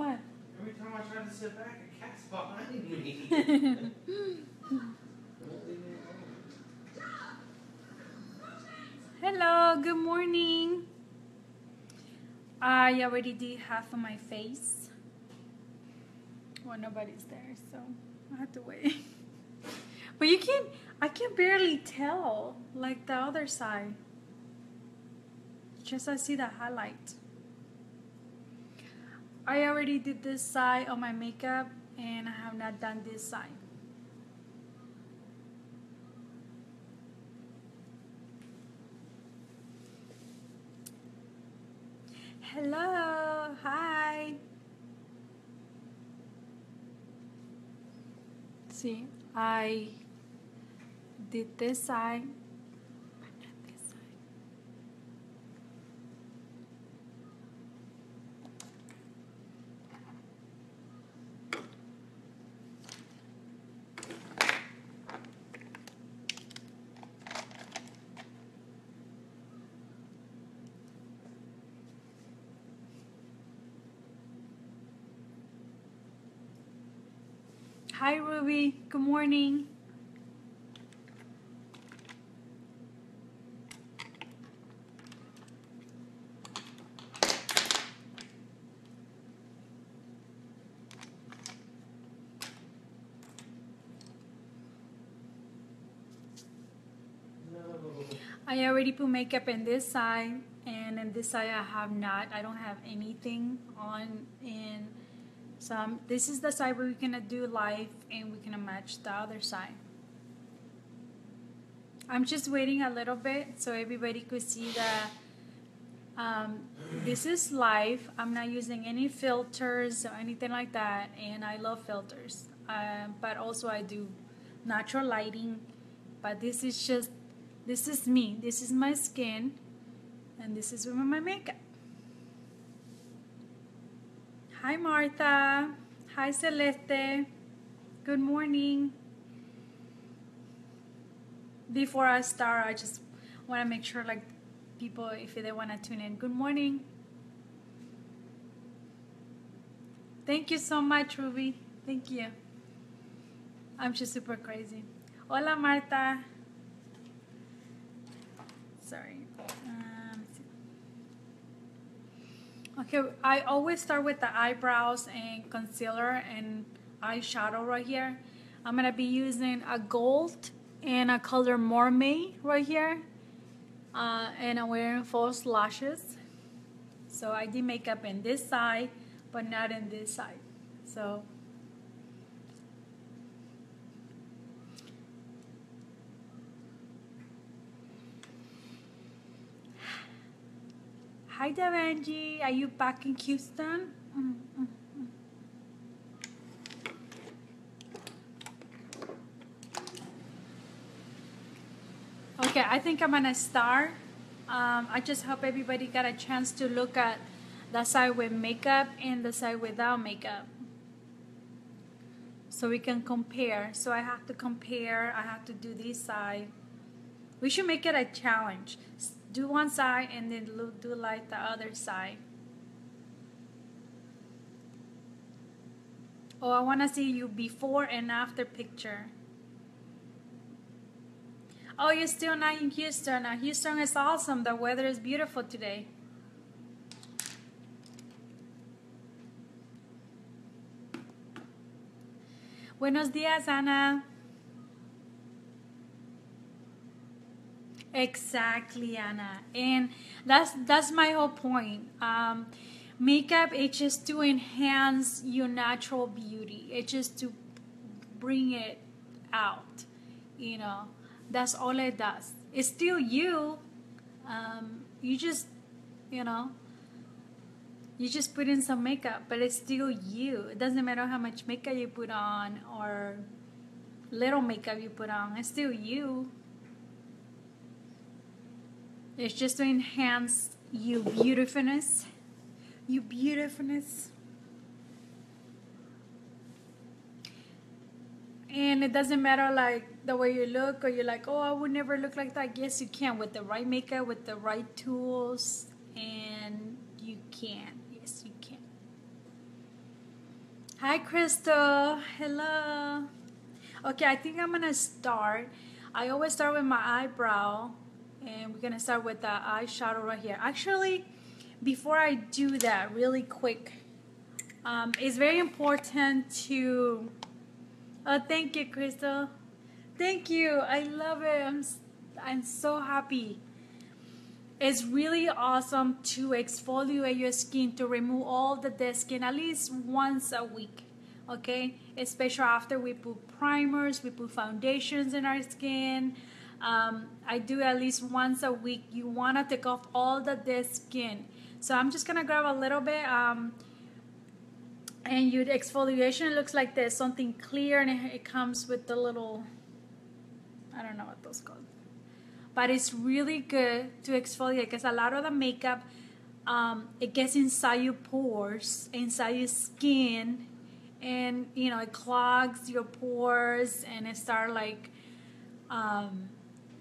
What? Every time I try to sit back, a cat's behind me. Hello, good morning. I already did half of my face. Well, nobody's there, so I have to wait. but you can, I can barely tell, like the other side. Just I see the highlight. I already did this side of my makeup and I have not done this side. Hello, hi. See, I did this side. Hi, Ruby. Good morning. I already put makeup in this side, and in this side I have not. I don't have anything on. And so um, this is the side where we're gonna do live, and we're gonna match the other side. I'm just waiting a little bit so everybody could see that um, this is live. I'm not using any filters or anything like that, and I love filters. Um, but also I do natural lighting. But this is just this is me. This is my skin, and this is with my makeup. Hi, Martha. Hi, Celeste. Good morning. Before I start, I just want to make sure, like, people, if they want to tune in, good morning. Thank you so much, Ruby. Thank you. I'm just super crazy. Hola, Marta. Sorry. Um, okay, I always start with the eyebrows and concealer and eyeshadow right here. I'm gonna be using a gold and a color mermaid right here. Uh, and I'm wearing false lashes. So I did makeup in this side, but not in this side. So Hi, Devanji. Are you back in Houston? Okay, I think I'm gonna start. Um, I just hope everybody got a chance to look at the side with makeup and the side without makeup. So we can compare. So I have to compare. I have to do this side. We should make it a challenge. Do one side and then do like the other side. Oh, I want to see you before and after picture. Oh, you're still not in Houston. Now, Houston is awesome. The weather is beautiful today. Buenos días, Ana. Exactly, Anna. And that's that's my whole point. Um, makeup it's just to enhance your natural beauty. It's just to bring it out. You know, that's all it does. It's still you. Um, you just, you know, you just put in some makeup, but it's still you. It doesn't matter how much makeup you put on or little makeup you put on. It's still you. It's just to enhance your beautifulness. Your beautifulness. And it doesn't matter like the way you look or you're like, oh, I would never look like that. Yes, you can with the right makeup, with the right tools, and you can. Yes, you can. Hi, Crystal. Hello. Okay, I think I'm gonna start. I always start with my eyebrow, and we're gonna start with the eyeshadow right here. Actually, before I do that, really quick, um, it's very important to. Oh, thank you, Crystal. Thank you. I love it. I'm I'm so happy. It's really awesome to exfoliate your skin to remove all the dead skin at least once a week. Okay, especially after we put primers, we put foundations in our skin. Um, I do at least once a week. You want to take off all the dead skin. So I'm just gonna grab a little bit. Um, and your exfoliation looks like this, something clear, and it, it comes with the little, I don't know what those called but it's really good to exfoliate because a lot of the makeup um, it gets inside your pores, inside your skin, and you know it clogs your pores and it start like um,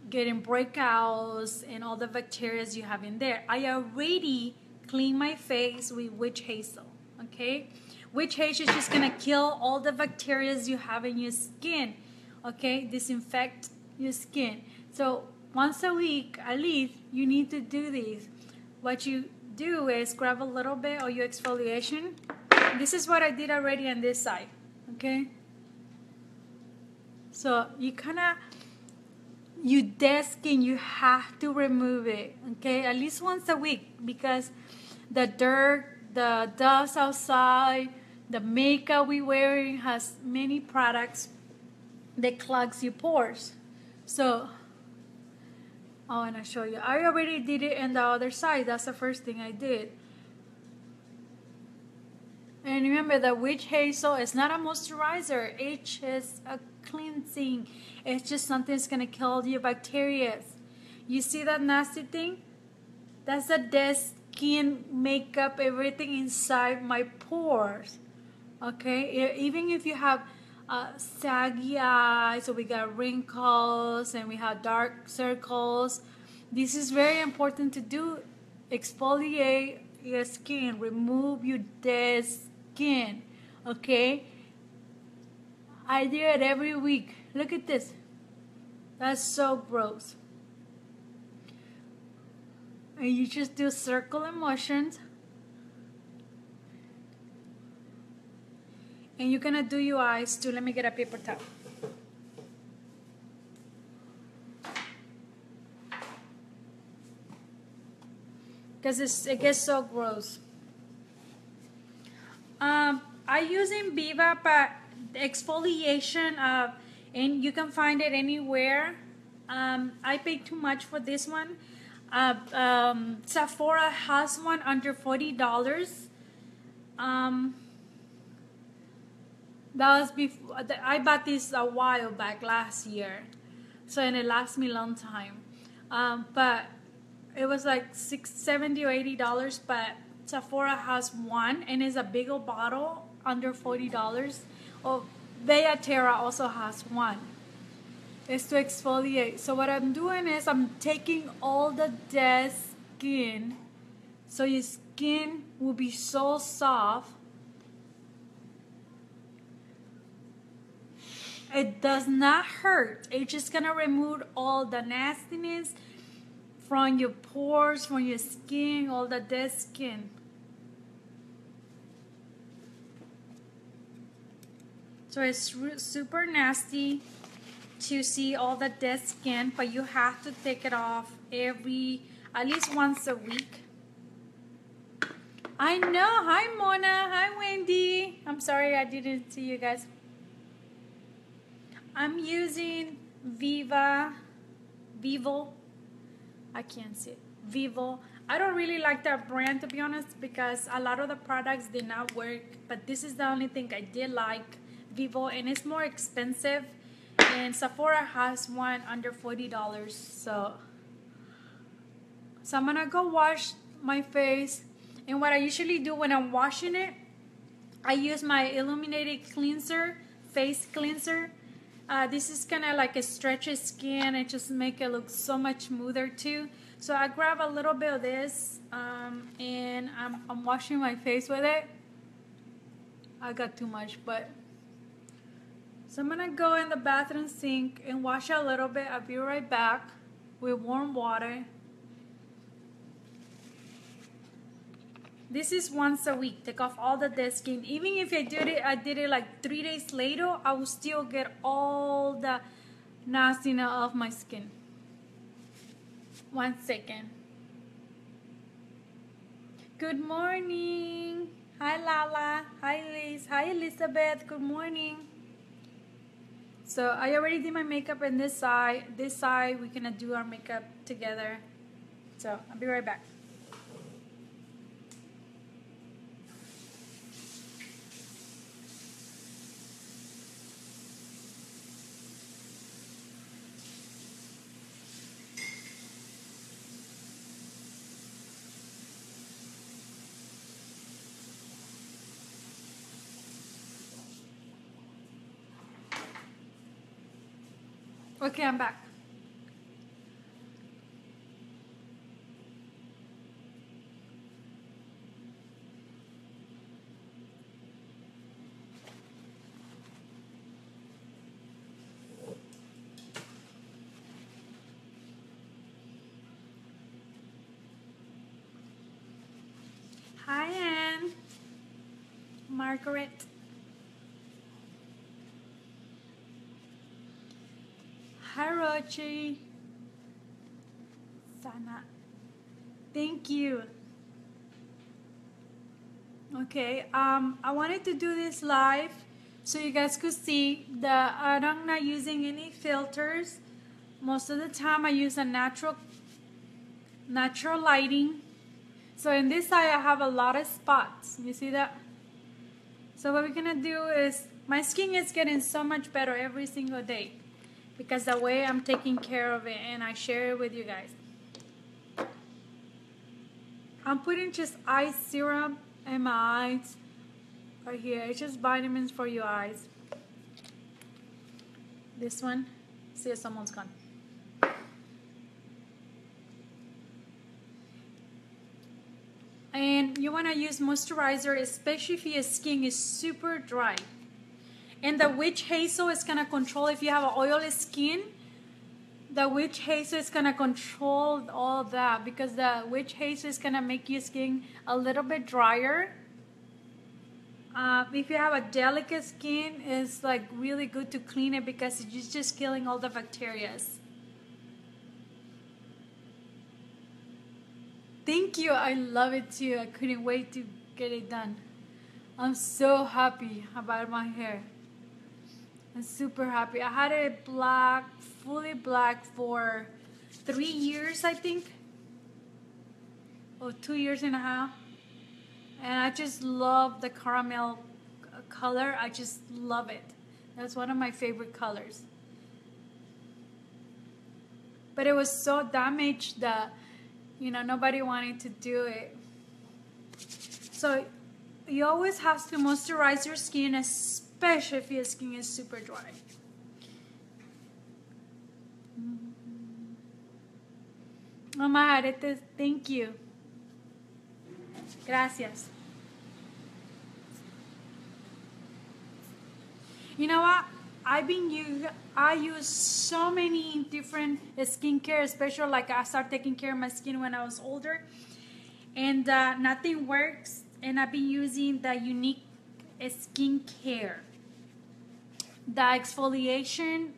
getting breakouts and all the bacteria you have in there. I already clean my face with witch hazel. Okay, witch hazel is just gonna kill all the bacteria you have in your skin. Okay, disinfect your skin. So once a week at least you need to do this what you do is grab a little bit of your exfoliation this is what I did already on this side okay so you kind of you dead skin you have to remove it okay at least once a week because the dirt the dust outside the makeup we wearing has many products that clogs your pores so I want to show you. I already did it in the other side. That's the first thing I did. And remember the witch hazel is not a moisturizer. It is a cleansing. It's just something that's going to kill your bacteria. You see that nasty thing? That's the dead skin makeup, everything inside my pores. Okay? Even if you have uh, saggy eyes, so we got wrinkles and we have dark circles. This is very important to do. Exfoliate your skin, remove your dead skin. Okay? I do it every week. Look at this. That's so gross. And you just do circle motions. And you're gonna do your eyes too. Let me get a paper towel. Because it gets so gross. Um, I using Viva, but exfoliation, uh, and you can find it anywhere. Um, I paid too much for this one. Uh, um, Sephora has one under $40. Um, that was before I bought this a while back last year, so and it lasts me a long time. Um, but it was like six, 70 or eighty dollars. But Sephora has one, and it's a big old bottle under forty dollars. Oh, Bella Terra also has one. It's to exfoliate. So what I'm doing is I'm taking all the dead skin, so your skin will be so soft It does not hurt. It's just gonna remove all the nastiness from your pores, from your skin, all the dead skin. So it's super nasty to see all the dead skin, but you have to take it off every, at least once a week. I know. Hi, Mona. Hi, Wendy. I'm sorry I didn't see you guys. I'm using Viva, Vivo. I can't see it. Vivo. I don't really like that brand to be honest because a lot of the products did not work. But this is the only thing I did like, Vivo, and it's more expensive. And Sephora has one under forty dollars. So, so I'm gonna go wash my face. And what I usually do when I'm washing it, I use my illuminated cleanser, face cleanser uh, this is kind of like a stretchy skin. It just make it look so much smoother too. So I grab a little bit of this um, and I'm, I'm washing my face with it. I got too much, but so I'm gonna go in the bathroom sink and wash a little bit. I'll be right back with warm water. This is once a week. Take off all the dead skin. Even if I did it, I did it like three days later, I will still get all the nastiness off my skin. One second. Good morning. Hi Lala. Hi Liz. Hi Elizabeth. Good morning. So I already did my makeup in this side. This side we're gonna do our makeup together. So I'll be right back. Okay, I'm back. Hi, Anne. Margaret. Hi, Rochi. Sana. Thank you. Okay, um, I wanted to do this live so you guys could see that I'm not using any filters. Most of the time I use a natural natural lighting. So in this side I have a lot of spots. You see that? So what we're gonna do is my skin is getting so much better every single day because the way I'm taking care of it and I share it with you guys. I'm putting just eye serum in my eyes right here. It's just vitamins for your eyes. This one, see if someone's gone. And you want to use moisturizer, especially if your skin is super dry. And the witch hazel is gonna control if you have an oily skin. The witch hazel is gonna control all that because the witch hazel is gonna make your skin a little bit drier. Uh, if you have a delicate skin, it's like really good to clean it because it's just killing all the bacteria. Thank you. I love it too. I couldn't wait to get it done. I'm so happy about my hair. I'm super happy. I had it black, fully black for three years, I think. Or two years and a half. And I just love the caramel color. I just love it. That's one of my favorite colors. But it was so damaged that, you know, nobody wanted to do it. So you always have to moisturize your skin, especially especially if your skin is super dry. Mamá, Arete, thank you. Gracias. You know what? I've been use I use so many different skincare, especially like I started taking care of my skin when I was older, and uh, nothing works. And I've been using the Younique skincare the exfoliation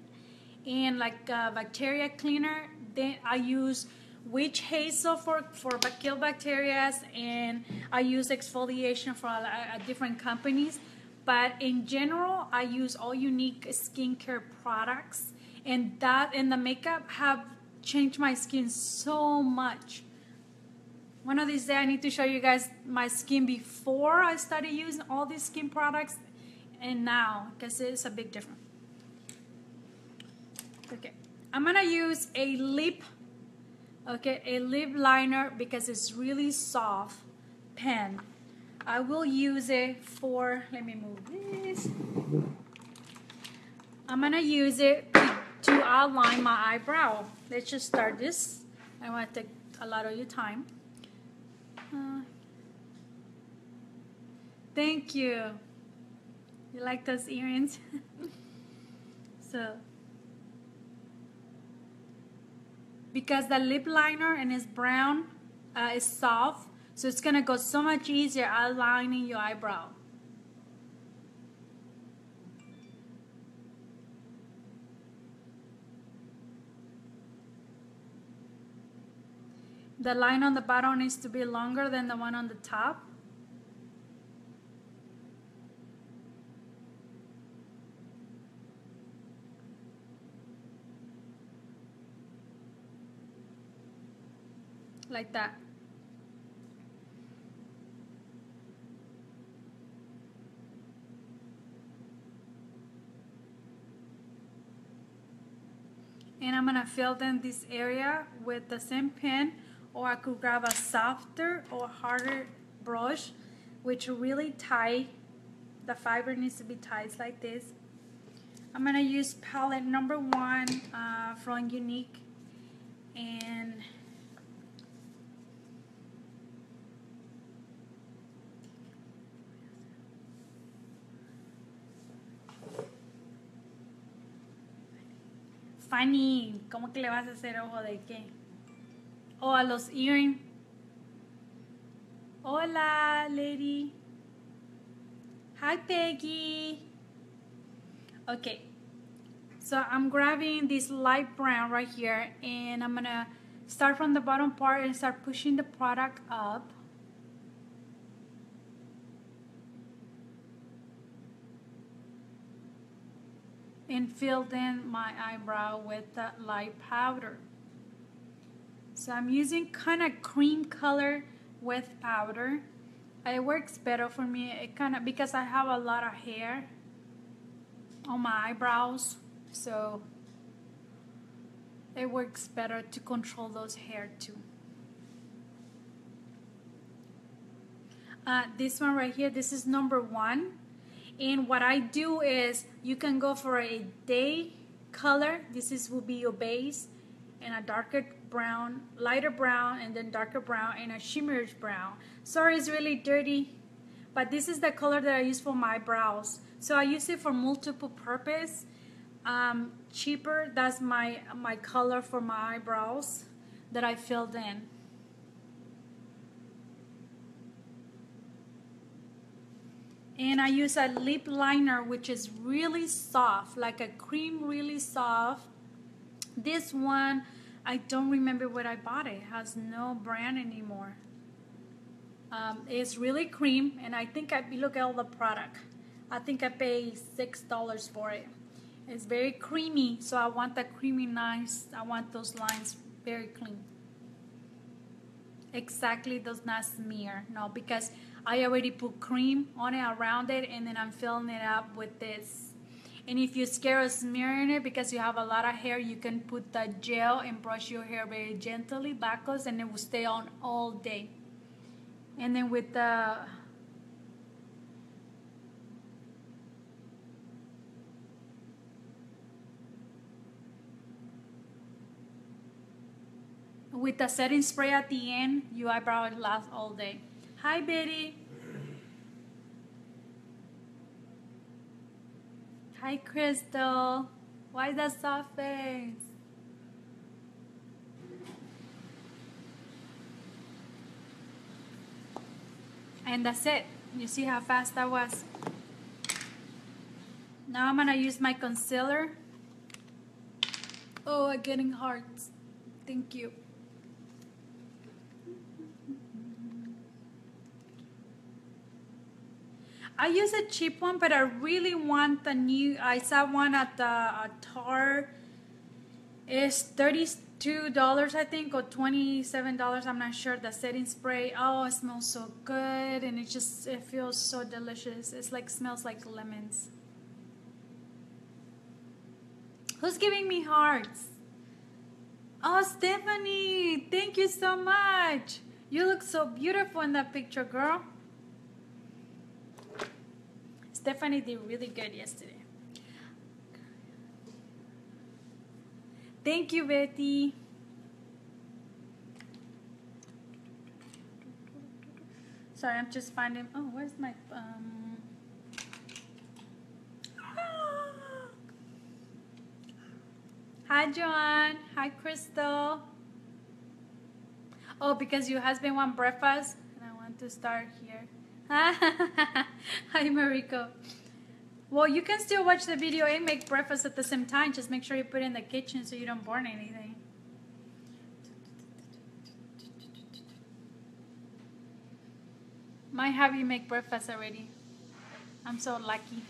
and like a bacteria cleaner. Then I use witch hazel for for kill bacteria, and I use exfoliation for a different companies. But in general, I use all Younique skincare products, and that and the makeup have changed my skin so much. One of these days, I need to show you guys my skin before I started using all these skin products and now because it's a big difference. Okay, I'm gonna use a lip, okay, a lip liner because it's really soft pen. I will use it for, let me move this. I'm gonna use it to outline my eyebrow. Let's just start this. I want to take a lot of your time. Uh, thank you. You like those earrings? so, because the lip liner and it's brown, uh, is soft, so it's gonna go so much easier outlining your eyebrow. The line on the bottom needs to be longer than the one on the top. Like that. and I'm gonna fill in this area with the same pen or I could grab a softer or harder brush which really tight. The fiber needs to be tight like this. I'm gonna use palette number one uh, from Younique. And Fanny, ¿cómo que le vas a hacer ojo de qué? O a los earring. Hola, lady. Hi, Peggy. Okay, so I'm grabbing this light brown right here and I'm gonna start from the bottom part and start pushing the product up. And filled in my eyebrow with that light powder. So I'm using kind of cream color with powder. It works better for me. It kind of because I have a lot of hair on my eyebrows, so it works better to control those hair too. Uh, this one right here, this is number one. And what I do is you can go for a day color. This is will be your base and a darker brown, lighter brown, and then darker brown and a shimmerish brown. Sorry, it's really dirty, but this is the color that I use for my brows. So I use it for multiple purpose. Um, cheaper, that's my, my color for my eyebrows that I filled in. And I use a lip liner which is really soft like a cream really soft. This one I don't remember what I bought it, has no brand anymore. Um, it's really cream and I think I look at all the product. I think I paid six dollars for it. It's very creamy so I want that creamy nice. I want those lines very clean. Exactly does not smear no because I already put cream on it around it and then I'm filling it up with this. And if you're scared of smearing it because you have a lot of hair, you can put the gel and brush your hair very gently backwards and it will stay on all day. And then with the with the setting spray at the end, your eyebrow will last all day. Hi, Betty. Hi, Crystal. Why that soft face? And that's it. You see how fast that was? Now I'm gonna use my concealer. Oh, I'm getting hearts. Thank you. I use a cheap one, but I really want the new. I saw one at the at Tar. It's thirty-two dollars, I think, or twenty-seven dollars. I'm not sure. The setting spray. Oh, it smells so good, and it just it feels so delicious. It's like smells like lemons. Who's giving me hearts? Oh, Stephanie, thank you so much. You look so beautiful in that picture, girl. Stephanie did really good yesterday. Thank you, Betty. Sorry, I'm just finding. Oh, where's my um. Hi, Joanne. Hi, Crystal. Oh, because your husband want breakfast, and I want to start here. Hi, Mariko. Well, you can still watch the video and make breakfast at the same time. Just make sure you put it in the kitchen so you don't burn anything. Might have you make breakfast already. I'm so lucky.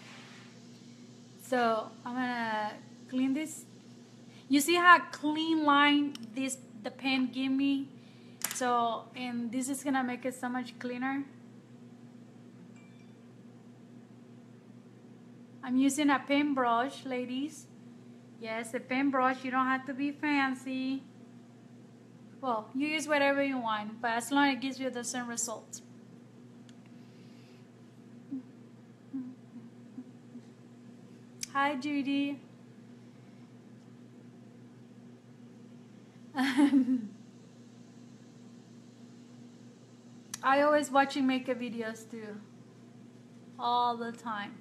So I'm gonna clean this. You see how clean line this the pen give me? So and this is gonna make it so much cleaner. I'm using a pen brush, ladies. Yes, a pen brush. You don't have to be fancy. Well, you use whatever you want, but as long as it gives you the same results. Hi, Judy. I always watching makeup videos too. All the time.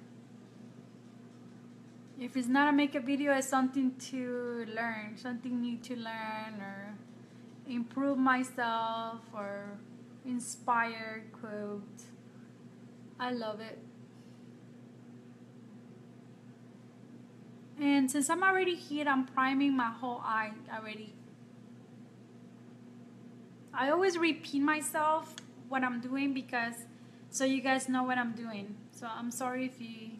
If it's not a makeup video, it's something to learn, something new to learn or improve myself or inspire quote. I love it. And since I'm already here, I'm priming my whole eye already. I always repeat myself what I'm doing because so you guys know what I'm doing. So I'm sorry if you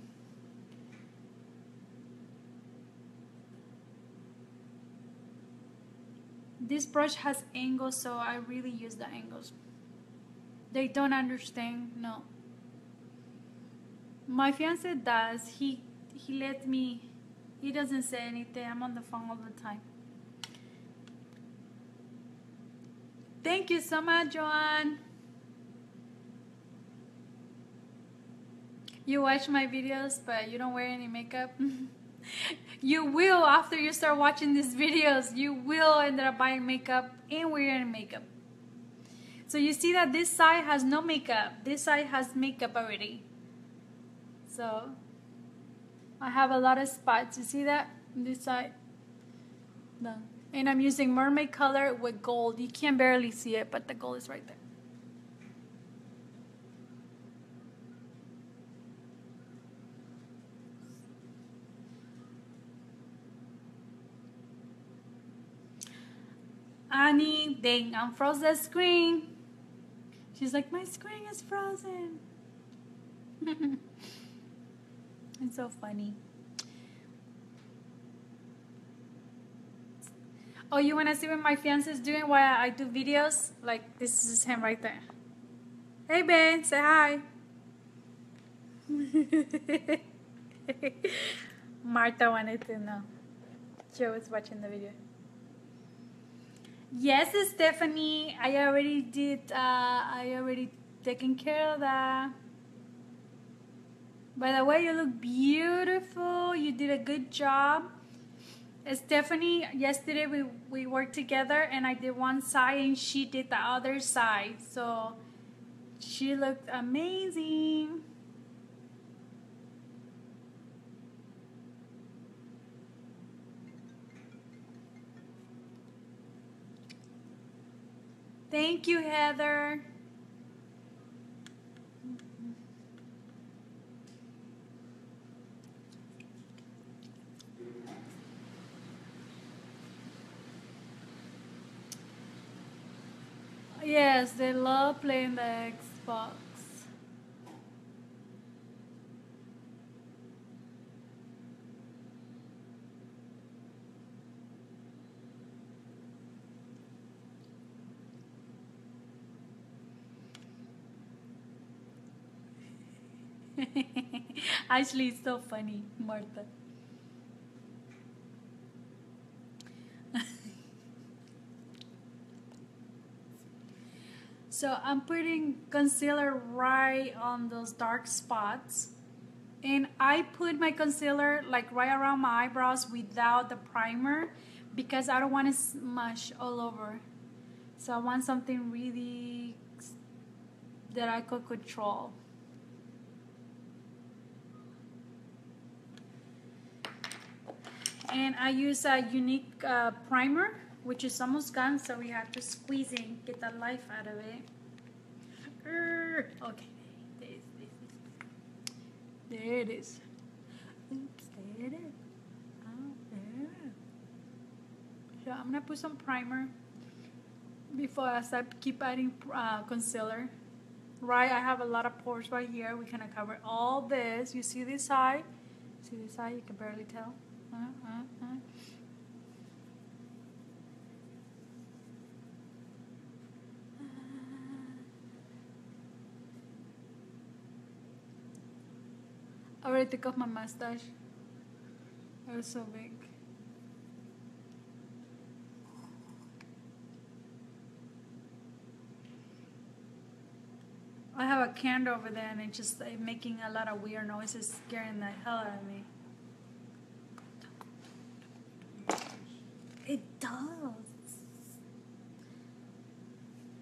This brush has angles, so I really use the angles. They don't understand, no. My fiance does. He he lets me he doesn't say anything. I'm on the phone all the time. Thank you so much, Joanne. You watch my videos, but you don't wear any makeup. you will after you start watching these videos. You will end up buying makeup and wearing makeup. So you see that this side has no makeup. This side has makeup already. So I have a lot of spots. You see that? This side. No. And I'm using mermaid color with gold. You can barely see it, but the gold is right there. Annie, dang, I'm froze the screen. She's like, my screen is frozen. It's so funny. Oh, you wanna see what my fiance is doing while I do videos? Like this is him right there. Hey Ben, say hi. Marta wanted to know. Joe was watching the video. Yes, Stephanie. I already did. Uh, I already taken care of that. By the way, you look beautiful. You did a good job. Stephanie, yesterday we, we worked together and I did one side and she did the other side. So she looked amazing. Thank you, Heather. Yes, they love playing the Xbox. Actually, it's so funny, Martha. So I'm putting concealer right on those dark spots. And I put my concealer like right around my eyebrows without the primer because I don't want to smush all over. So I want something really that I could control. And I use a Younique uh, primer, which is almost gone, so we have to squeeze in, get the life out of it. Urgh. Okay, there it is. There it is. Oops, there it is. Oh, there. So I'm gonna put some primer before I start keep adding uh, concealer. Right, I have a lot of pores right here. We're gonna cover all this. You see this side? See this side? You can barely tell. I already took off my mustache. It was so big. I have a candle over there and it's just like, making a lot of weird noises, scaring the hell out of me. It does.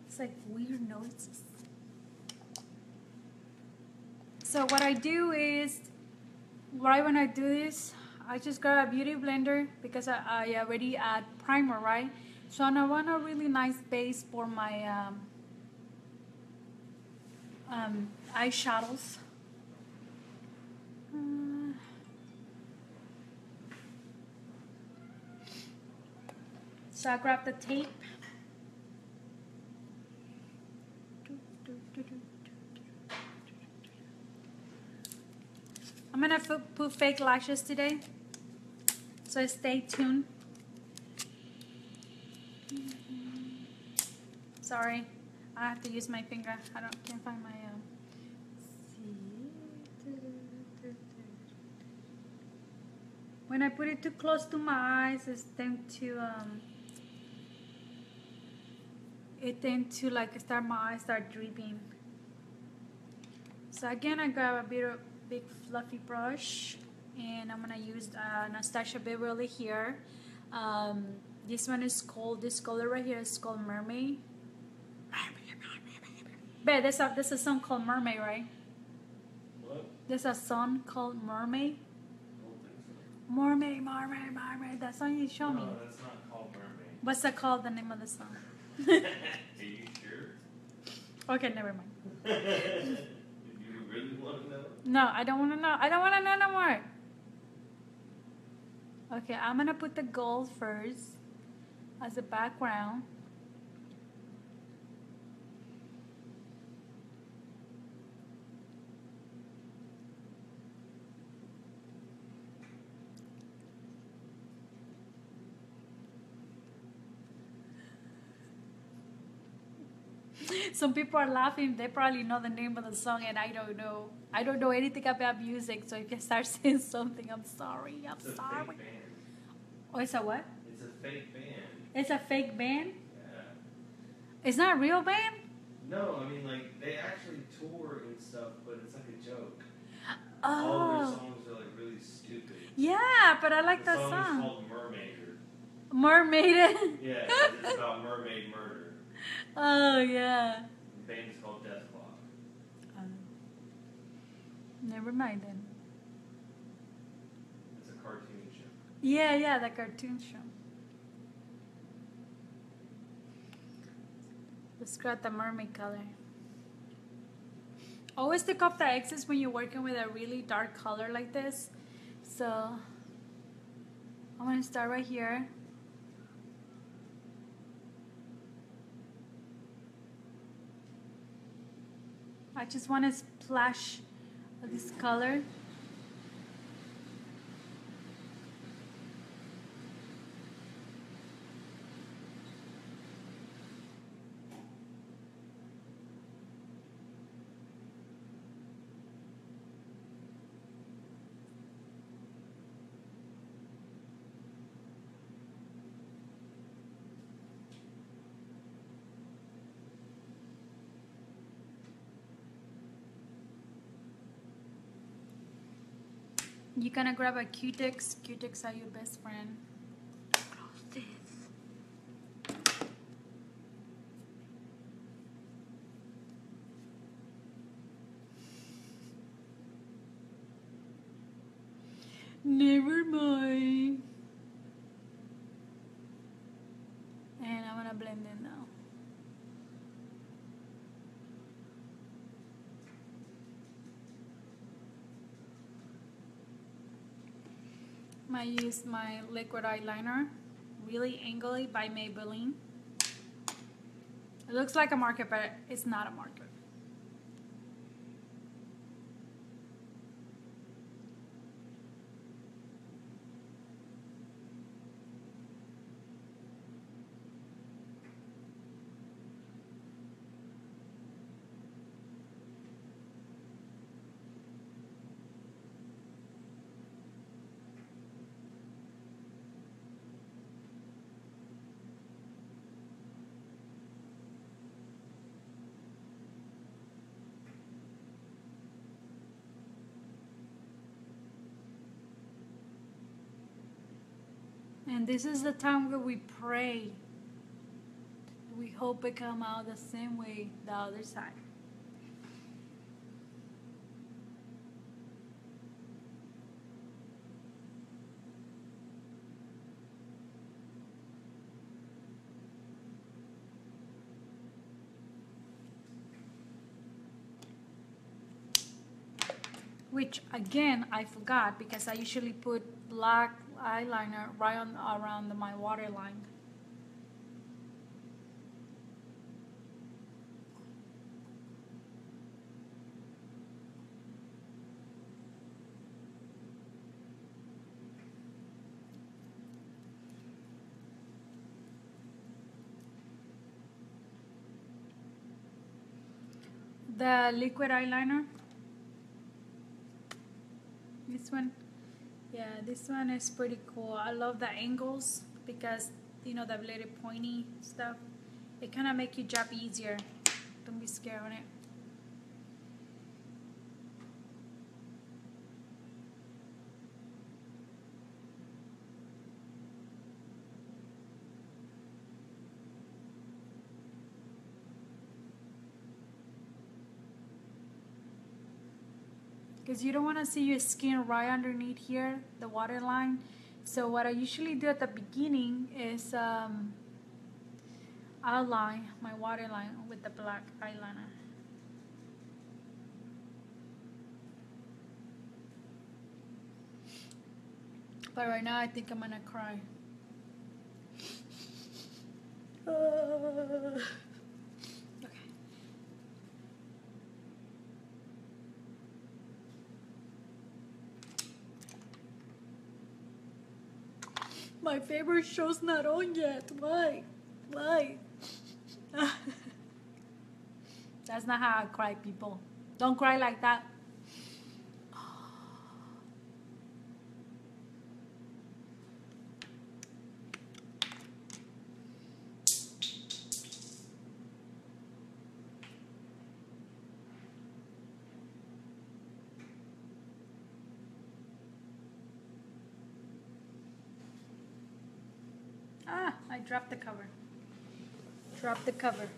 It's like weird noises. So what I do is, right when I do this, I just grab a beauty blender because I, I already add primer, right? So I want a really nice base for my um, um, eyeshadows. Uh, so I grab the tape. I'm gonna put, put fake lashes today, so stay tuned. Sorry. I have to use my finger. I don't can't find my um. When I put it too close to my eyes, it's tend to um. It tend to like start my eyes start dripping. So again, I grab a bit of big fluffy brush, and I'm gonna use uh, Anastasia Beverly here. Um, this one is called this color right here is called Mermaid. But there's a there's a song called Mermaid, right? What? There's a song called Mermaid. I don't think so. Mermaid, mermaid, mermaid. That song you show me. No, that's not called mermaid. What's that called? The name of the song? Are you sure? Okay, never mind. Do you really want to know? No, I don't want to know. I don't want to know no more. Okay, I'm gonna put the gold first as a background. Some people are laughing. They probably know the name of the song, and I don't know. I don't know anything about music, so if you start saying something, I'm sorry. I'm It's sorry. Oh, it's a what? It's a fake band. It's a fake band. Yeah. It's not a real band. No, I mean like they actually tour and stuff, but it's like a joke. Oh. All their Oh, songs are like really stupid. yeah, but I like the that song, song. called Murmaider. Mermaid. Yeah, it's about mermaid murder. Oh yeah. The band is called Dethklok. Um, never mind then. It's a cartoon show. Yeah, yeah, the cartoon show. Let's grab the mermaid color. Always take off the excess when you're working with a really dark color like this. So I'm gonna start right here. I just want to splash this color. You're gonna grab a Q-Tex. Q-Tex are your best friend. Close this. Never mind. And I'm gonna blend in I use my liquid eyeliner, really angly by Maybelline. It looks like a marker, but it's not a marker. And this is the time where we pray. We hope it come out the same way the other side. which again I forgot because I usually put black eyeliner right on around my waterline. The liquid eyeliner, this one yeah, this one is pretty cool. I love the angles because, you know, the little pointy stuff. It kind of make you drop easier. Don't be scared on it. Because you don't want to see your skin right underneath here, the waterline. So what I usually do at the beginning is um, outline my waterline with the black eyeliner. But right now I think I'm gonna cry. Uh. My favorite show's not on yet. Why? Why? That's not how I cry, people. Don't cry like that. I dropped the cover. Drop the cover.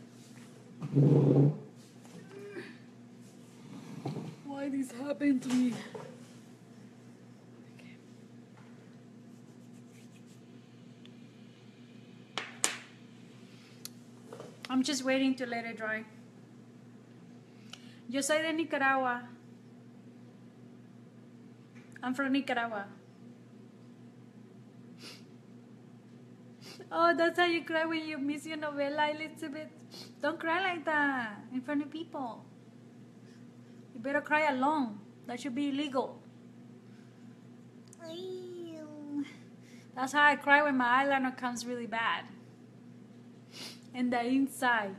Why this happened to me? Okay. I'm just waiting to let it dry. Yo soy de Nicaragua. I'm from Nicaragua. Oh, that's how you cry when you miss your novela, Elizabeth. Don't cry like that in front of people. You better cry alone. That should be illegal. That's how I cry when my eyeliner comes really bad. In the inside.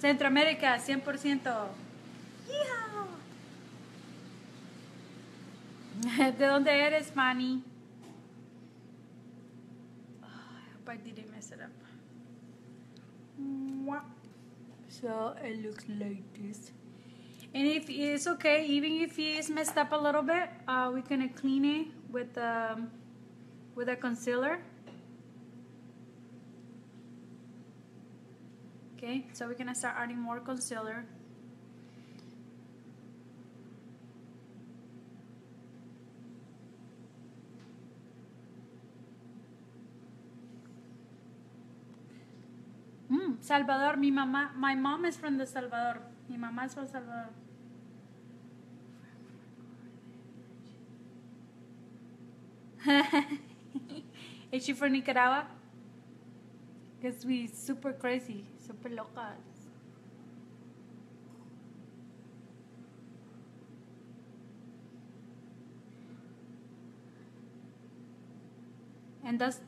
Centroamérica, 100%. Yeah. ¿De dónde eres, Manny? I didn't mess it up. So it looks like this. And if it's okay, even if it's messed up a little bit, uh, we're gonna clean it with um, with a concealer. Okay, so we're gonna start adding more concealer. Mm, Salvador, mi mamá, my mom is from the Salvador. Mi mamá es from Salvador. is she from Nicaragua? Because we super crazy, super locas. And that's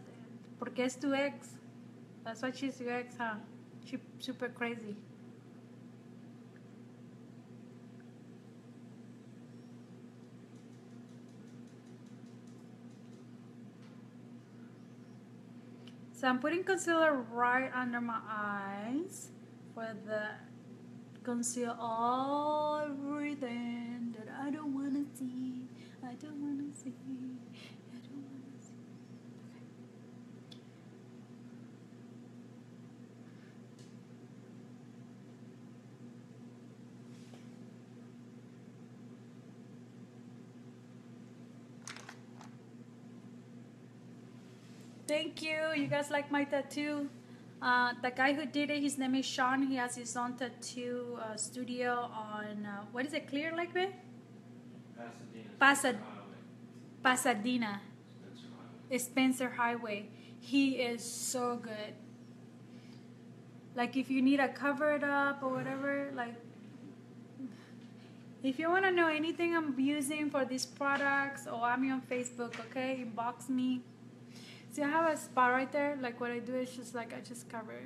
porque es tu ex. That's why she's your ex, huh? She super crazy. So I'm putting concealer right under my eyes for the conceal everything that I don't want to see. I don't want to see. I don't want to see. Okay. Thank you. You guys like my tattoo? Uh, the guy who did it, his name is Sean. He has his own tattoo uh, studio on uh, what is it? Clear Lake Bay, Pasadena. Pasad- Pasadena, Spencer Highway. Spencer Highway. He is so good. Like if you need to cover it up or whatever, like if you want to know anything I'm using for these products, or I'm on Facebook, okay, inbox me. See, I have a spot right there. Like what I do is just like I just cover.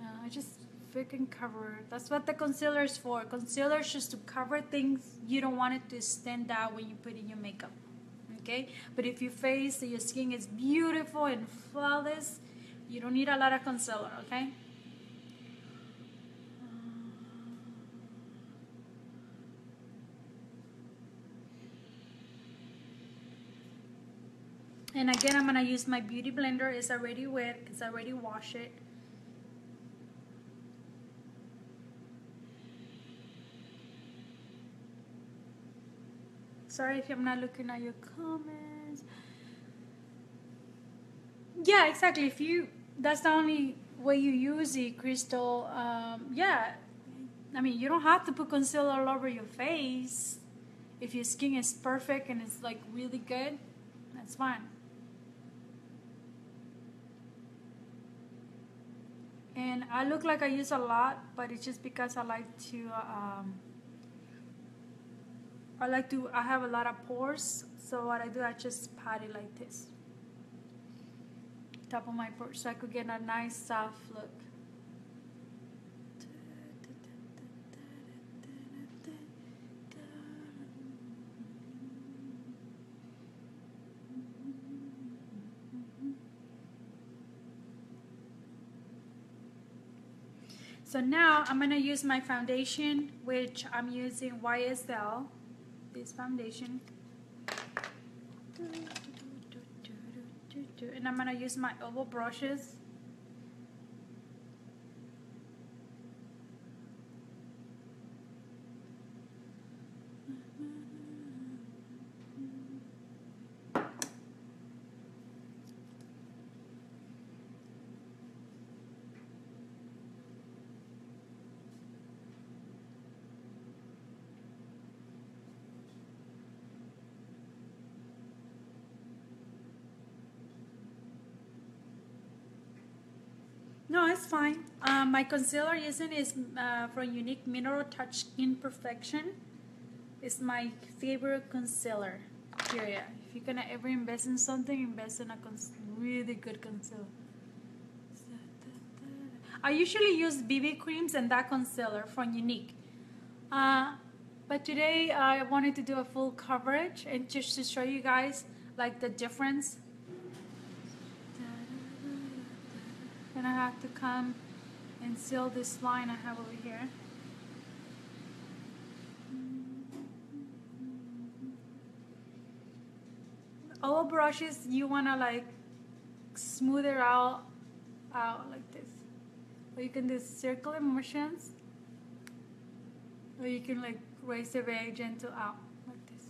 Uh, I just freaking cover. That's what the concealer is for. Concealer is just to cover things you don't want it to stand out when you put in your makeup. Okay, but if your face, your skin is beautiful and flawless, you don't need a lot of concealer. Okay. And again, I'm gonna use my beauty blender. It's already wet because I already washed it. Sorry if I'm not looking at your comments. Yeah, exactly. If you, that's the only way you use it, Crystal. Um, yeah, I mean, you don't have to put concealer all over your face. If your skin is perfect and it's like really good, that's fine. And I look like I use a lot, but it's just because I like to. Um, I like to. I have a lot of pores, so what I do, I just pat it like this, top of my pores, so I could get a nice soft look. So now I'm gonna use my foundation, which I'm using YSL, this foundation. And I'm gonna use my oval brushes. No, it's fine. Um, my concealer using is uh, from Younique Mineral Touch Skin Perfection. It's my favorite concealer. Period. If you're gonna ever invest in something, invest in a really good concealer. I usually use BB creams and that concealer from Younique. Uh, but today I wanted to do a full coverage and just to show you guys like the difference Then I have to come and seal this line I have over here. All brushes you wanna like smooth it out out like this. Or you can do circular motions. Or you can like raise it very gentle out like this.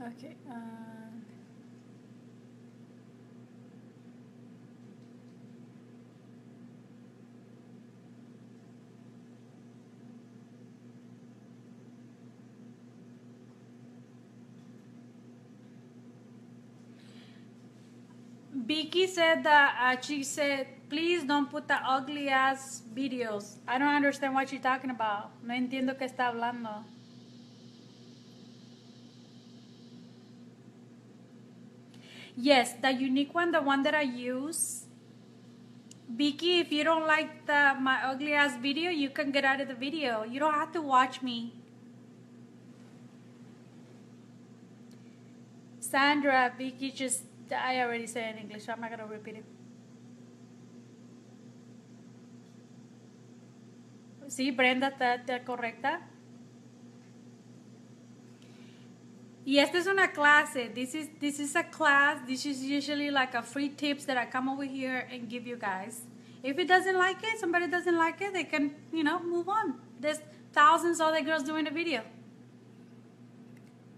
Okay. Uh, Vicky said that uh, she said, please don't put the ugly ass videos. I don't understand what she's talking about. No entiendo qué está hablando. Yes, the Younique one, the one that I use. Vicky, if you don't like the my ugly ass video, you can get out of the video. You don't have to watch me. Sandra, Vicky just, I already said in English, so I'm not going to repeat it. Sí, Brenda está, está correcta. Y esta es una clase. This is this is a class. This is usually like a free tips that I come over here and give you guys. If it doesn't like it, somebody doesn't like it, they can, you know, move on. There's thousands of other girls doing the video.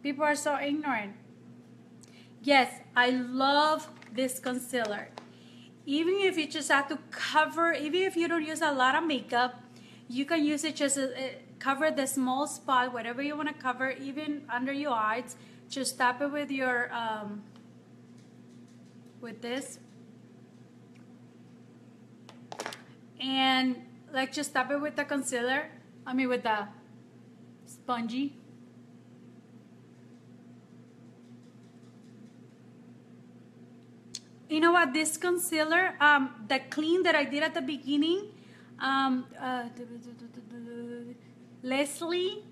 People are so ignorant. Yes, I love this concealer. Even if you just have to cover, even if you don't use a lot of makeup, you can use it just uh, cover the small spot, whatever you want to cover, even under your eyes. Just tap it with your, um, with this. And like just tap it with the concealer. I mean with the spongy. You know what? This concealer, um, the clean that I did at the beginning, um, uh, Leslie,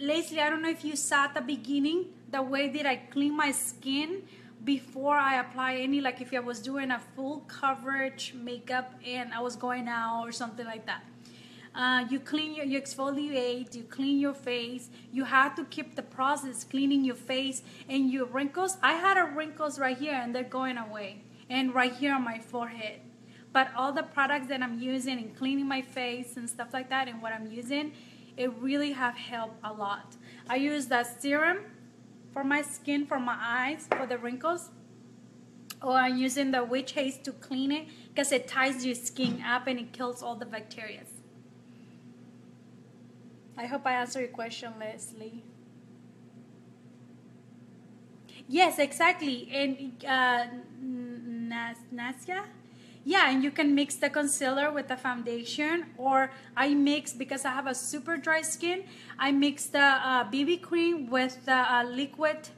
Leslie, I don't know if you saw at the beginning the way that I clean my skin before I apply any, like if I was doing a full coverage makeup and I was going out or something like that. Uh, you clean your, you exfoliate, you clean your face. You have to keep the process cleaning your face and your wrinkles. I had a wrinkles right here and they're going away, and right here on my forehead. But all the products that I'm using and cleaning my face and stuff like that, and what I'm using, it really have helped a lot. I use that serum for my skin, for my eyes, for the wrinkles. Or I'm using the witch haze to clean it because it ties your skin up and it kills all the bacteria. I hope I answered your question, Leslie. Yes, exactly. And uh, Nasya? Yeah, and you can mix the concealer with the foundation, or I mix because I have a super dry skin. I mix the uh, BB cream with the uh, liquid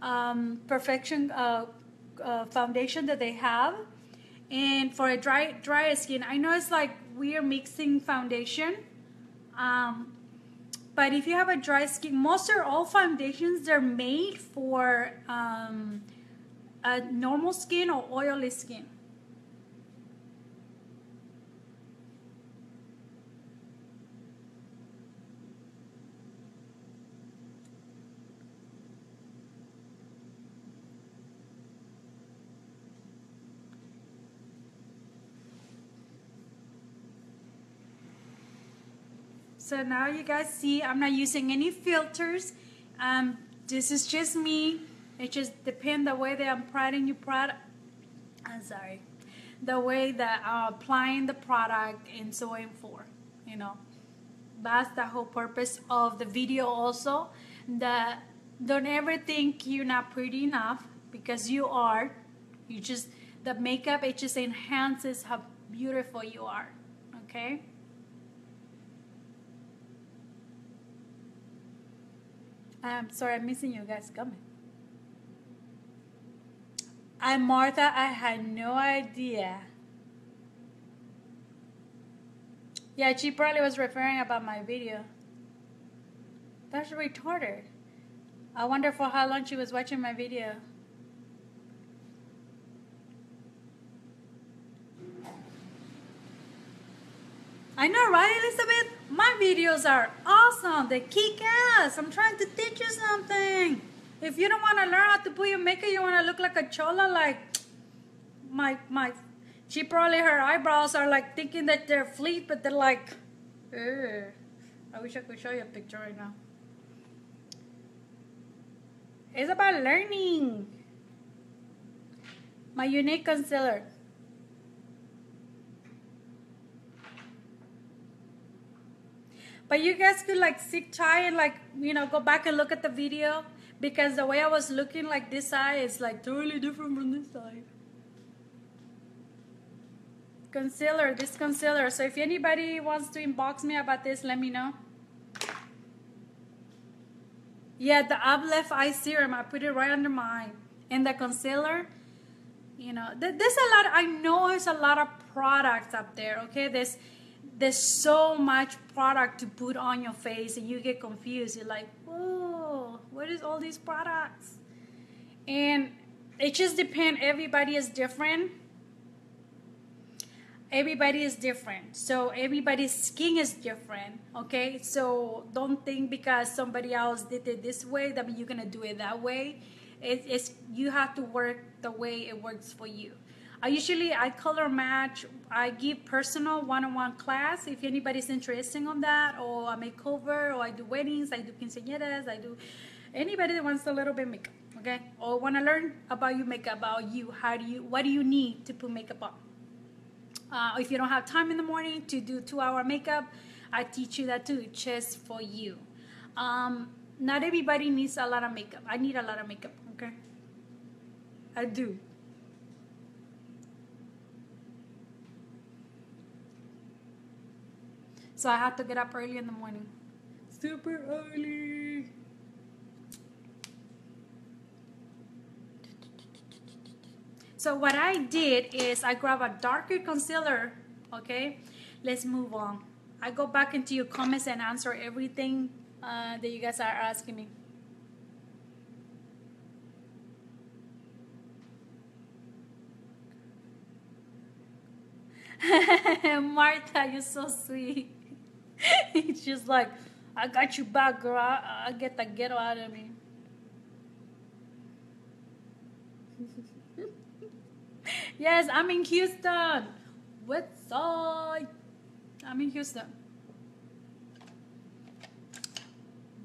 um, perfection uh, uh, foundation that they have. And for a dry dry skin, I know it's like we're mixing foundation. Um, but if you have a dry skin, most or all foundations they're made for um, a normal skin or oily skin. So now you guys see I'm not using any filters. Um, this is just me. It just depends the way that I'm applying your product. I'm sorry. The way that I'm applying the product and so on for, you know. That's the whole purpose of the video also. That don't ever think you're not pretty enough because you are. You just, the makeup, it just enhances how beautiful you are. Okay? I'm sorry, I'm missing you guys coming. I'm Martha. I had no idea. Yeah, she probably was referring about my video. That's retarded. I wonder for how long she was watching my video. I know, right, Elizabeth? My videos are awesome. They kick ass. I'm trying to teach you something. If you don't want to learn how to put your makeup, you want to look like a chola, like my my. She probably her eyebrows are like thinking that they're fleet, but they're like. Ugh. I wish I could show you a picture right now. It's about learning. My Younique concealer. But you guys could like sit tight and like, you know, go back and look at the video because the way I was looking like this eye is like totally different from this side. Concealer, this concealer. So if anybody wants to inbox me about this, let me know. Yeah, the Uplift Eye Serum, I put it right under mine. And the concealer, you know, th there's a lot, I know there's a lot of products up there, okay? There's there's so much product to put on your face and you get confused. You're like, whoa, what is all these products? And it just depends. Everybody is different. Everybody is different. So everybody's skin is different. Okay. So don't think because somebody else did it this way that you're gonna do it that way. It, it's you have to work the way it works for you. I usually I color match. I give personal one-on-one class if anybody's interested on that, or a makeover, or I do weddings, I do quinceañeras, I do anybody that wants a little bit makeup, okay, or want to learn about you makeup, about you, how do you, what do you need to put makeup on. Uh, if you don't have time in the morning to do two-hour makeup, I teach you that too, just for you. Um, not everybody needs a lot of makeup. I need a lot of makeup, okay? I do. So I had to get up early in the morning. Super early. So what I did is I grab a darker concealer, okay? Let's move on. I go back into your comments and answer everything uh, that you guys are asking me. Martha, you're so sweet. He's just like, I got you back, girl. I, I get the ghetto out of me. yes, I'm in Houston. What side? I'm in Houston.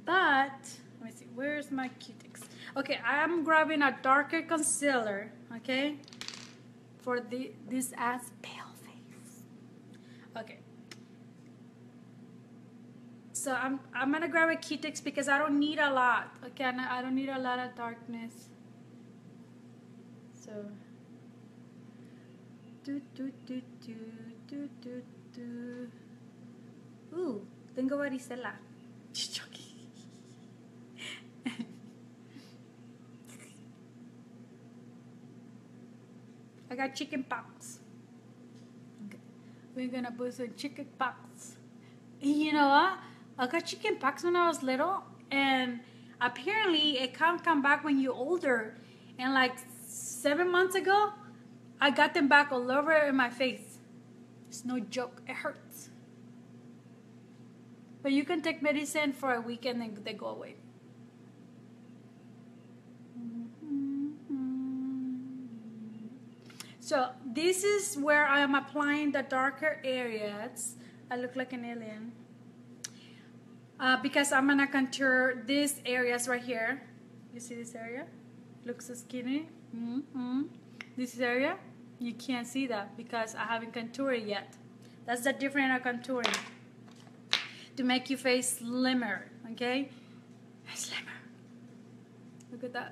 But, let me see, where's my Q-tips? Okay, I'm grabbing a darker concealer, okay, for the this ass pale face. Okay. So I'm, I'm gonna grab a Q-tips because I don't need a lot, okay, I don't need a lot of darkness. So, do, do, do, do, do, do, do. Ooh, tengo varicela. I got chicken pox. Okay. We're gonna put some chicken pox. You know what? I got chicken pox when I was little, and apparently it can't come back when you're older. And like seven months ago, I got them back all over in my face. It's no joke. It hurts. But you can take medicine for a week and then they go away. So this is where I am applying the darker areas. I look like an alien. Uh, because I'm gonna contour these areas right here. You see this area? Looks so skinny. Mm -hmm. This area, you can't see that because I haven't contoured yet. That's the difference of contouring. To make your face slimmer, okay? Slimmer. Look at that.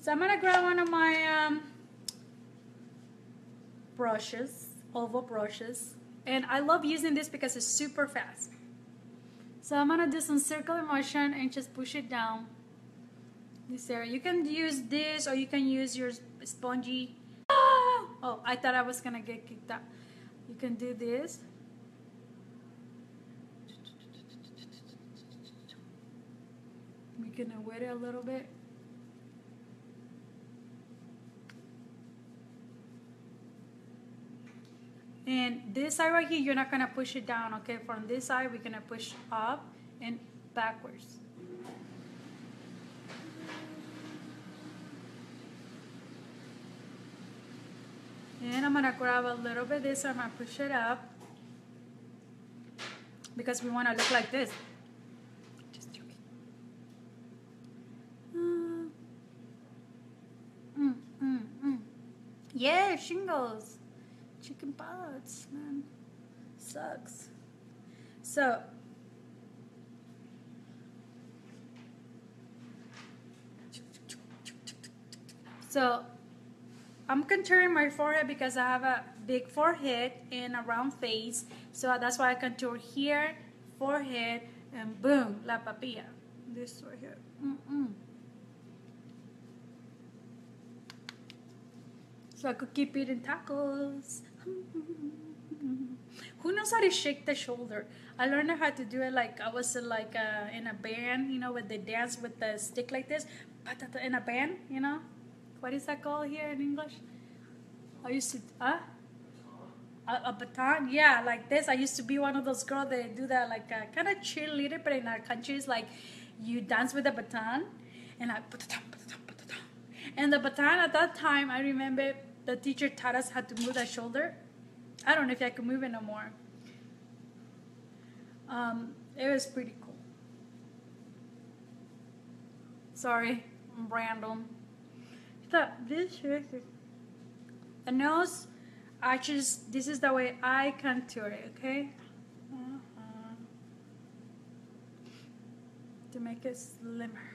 So I'm gonna grab one of my um, brushes, oval brushes. And I love using this because it's super fast. So I'm gonna do some circular motion and just push it down this area. You can use this or you can use your spongy. Oh, I thought I was gonna get kicked out. You can do this. We're gonna wet it a little bit. And this side right here, you're not gonna push it down, okay? From this side, we're gonna push up and backwards. And I'm gonna grab a little bit this, I'm gonna push it up because we wanna look like this. Just joking. Uh, mm, mm, mm. Yeah, shingles. Chicken pox, man. Sucks. So, so I'm contouring my forehead because I have a big forehead and a round face. So that's why I contour here, forehead, and boom, la papilla. This right here. Mm -mm. So I could keep eating tacos. Who knows how to shake the shoulder? I learned how to do it like I was like uh, in a band, you know, with the dance with the stick like this, in a band, you know. What is that called here in English? I used to, huh? A, a baton, yeah, like this. I used to be one of those girls that do that, like uh, kind of cheerleader, but in our countries, like you dance with a baton, and like, and the baton at that time, I remember the teacher taught us how to move that shoulder. I don't know if I can move it no more. Um, it was pretty cool. Sorry, I'm random. Stop this. The nose, I just, this is the way I contour it, okay? Uh -huh. To make it slimmer.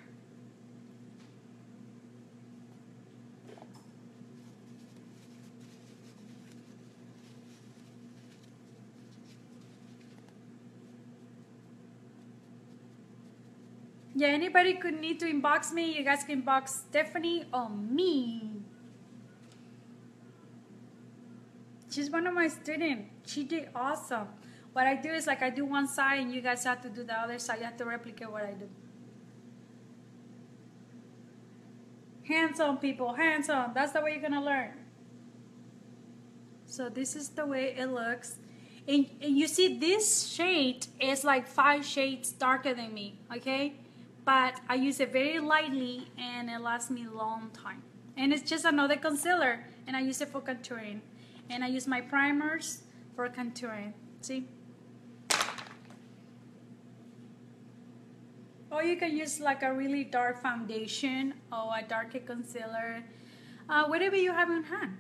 Yeah, anybody could need to inbox me. You guys can inbox Stephanie or me. She's one of my students. She did awesome. What I do is like I do one side and you guys have to do the other side. You have to replicate what I do. Hands on, people. Hands on. That's the way you're going to learn. So this is the way it looks. And, and you see this shade is like five shades darker than me, okay? But I use it very lightly and it lasts me a long time. And it's just another concealer and I use it for contouring. And I use my primers for contouring. See? Or you can use like a really dark foundation or a darker concealer, uh, whatever you have in hand.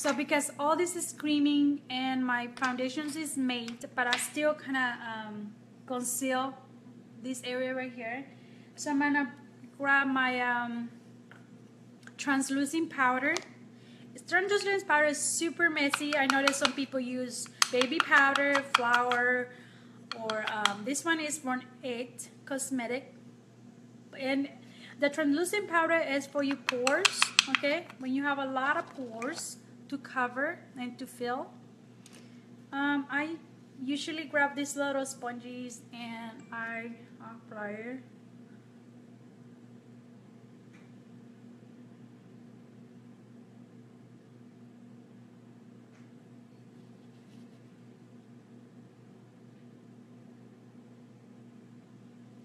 So because all this is creaming and my foundations is made, but I still kind of um, conceal this area right here. So I'm gonna grab my um, translucent powder. Translucent powder is super messy. I noticed some people use baby powder, flour, or um, this one is from It Cosmetic. And the translucent powder is for your pores, okay? When you have a lot of pores, to cover and to fill. Um, I usually grab these little sponges and I apply it.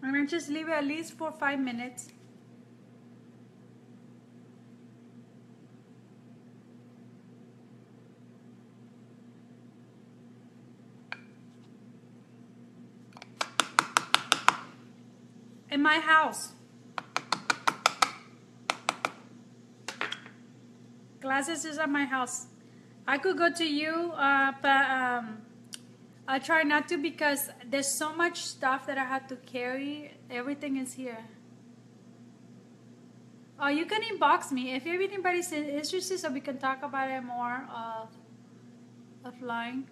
And I just leave it at least for five minutes. My house. Glasses is at my house. I could go to you, uh, but um, I try not to because there's so much stuff that I have to carry. Everything is here. Oh, you can inbox me if anybody's interested so we can talk about it more uh, offline.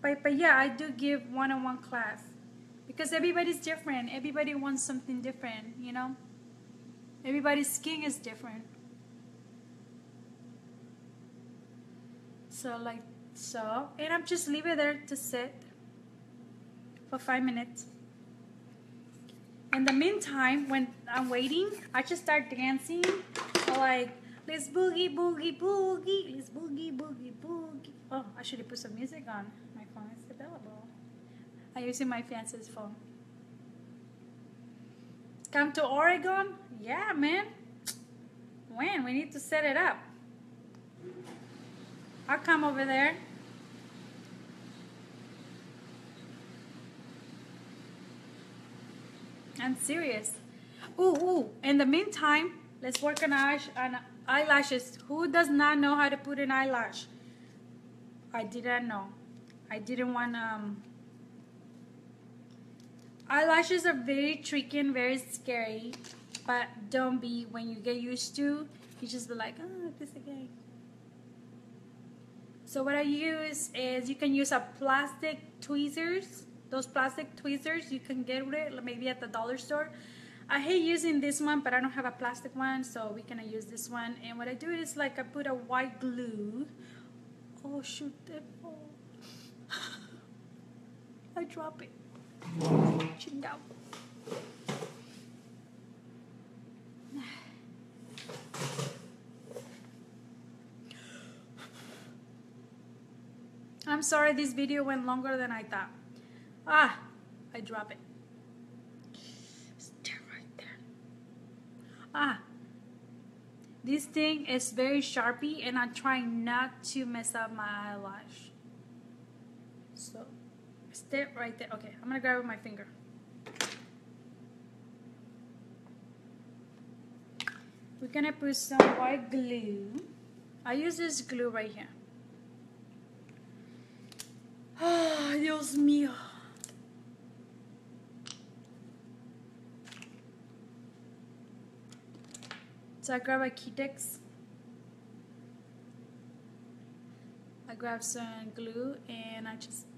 But, but yeah, I do give one-on-one -on -one class because everybody's different. Everybody wants something different, you know? Everybody's skin is different. So like so, and I'm just leave it there to sit for five minutes. In the meantime, when I'm waiting, I just start dancing like let's boogie boogie boogie, let's boogie boogie boogie. Oh, I should have put some music on. I'm using my fiance's phone. Come to Oregon? Yeah, man. When? We need to set it up. I'll come over there. I'm serious. Ooh, ooh. In the meantime, let's work on, eyelash, on eyelashes. Who does not know how to put an eyelash? I didn't know. I didn't want um. Eyelashes are very tricky and very scary, but don't be when you get used to. You just be like, oh, this again. So what I use is you can use a plastic tweezers. Those plastic tweezers you can get it maybe at the dollar store. I hate using this one, but I don't have a plastic one, so we can use this one. And what I do is like I put a white glue. Oh shoot, I drop it. I'm sorry this video went longer than I thought. Ah, I drop it. Stay right there. Ah, this thing is very sharpy and I'm trying not to mess up my eyelash. So, stay right there. Okay, I'm gonna grab it with my finger. We're gonna put some white glue. I use this glue right here. Oh, Dios mío. So I grab a Kitex. I grab some glue and I just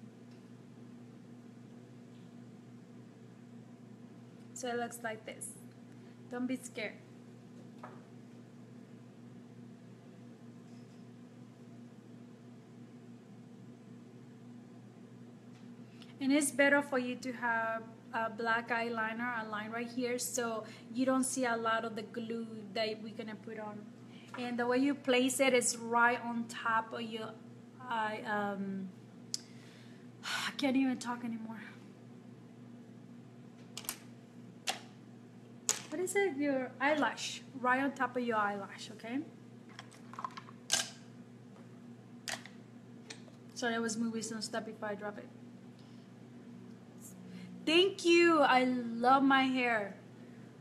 so it looks like this. Don't be scared. and it's better for you to have a black eyeliner a line right here so you don't see a lot of the glue that we're gonna put on and the way you place it is right on top of your eye um, I can't even talk anymore what is it your eyelash right on top of your eyelash okay sorry I was moving some stuff before I drop it Thank you. I love my hair.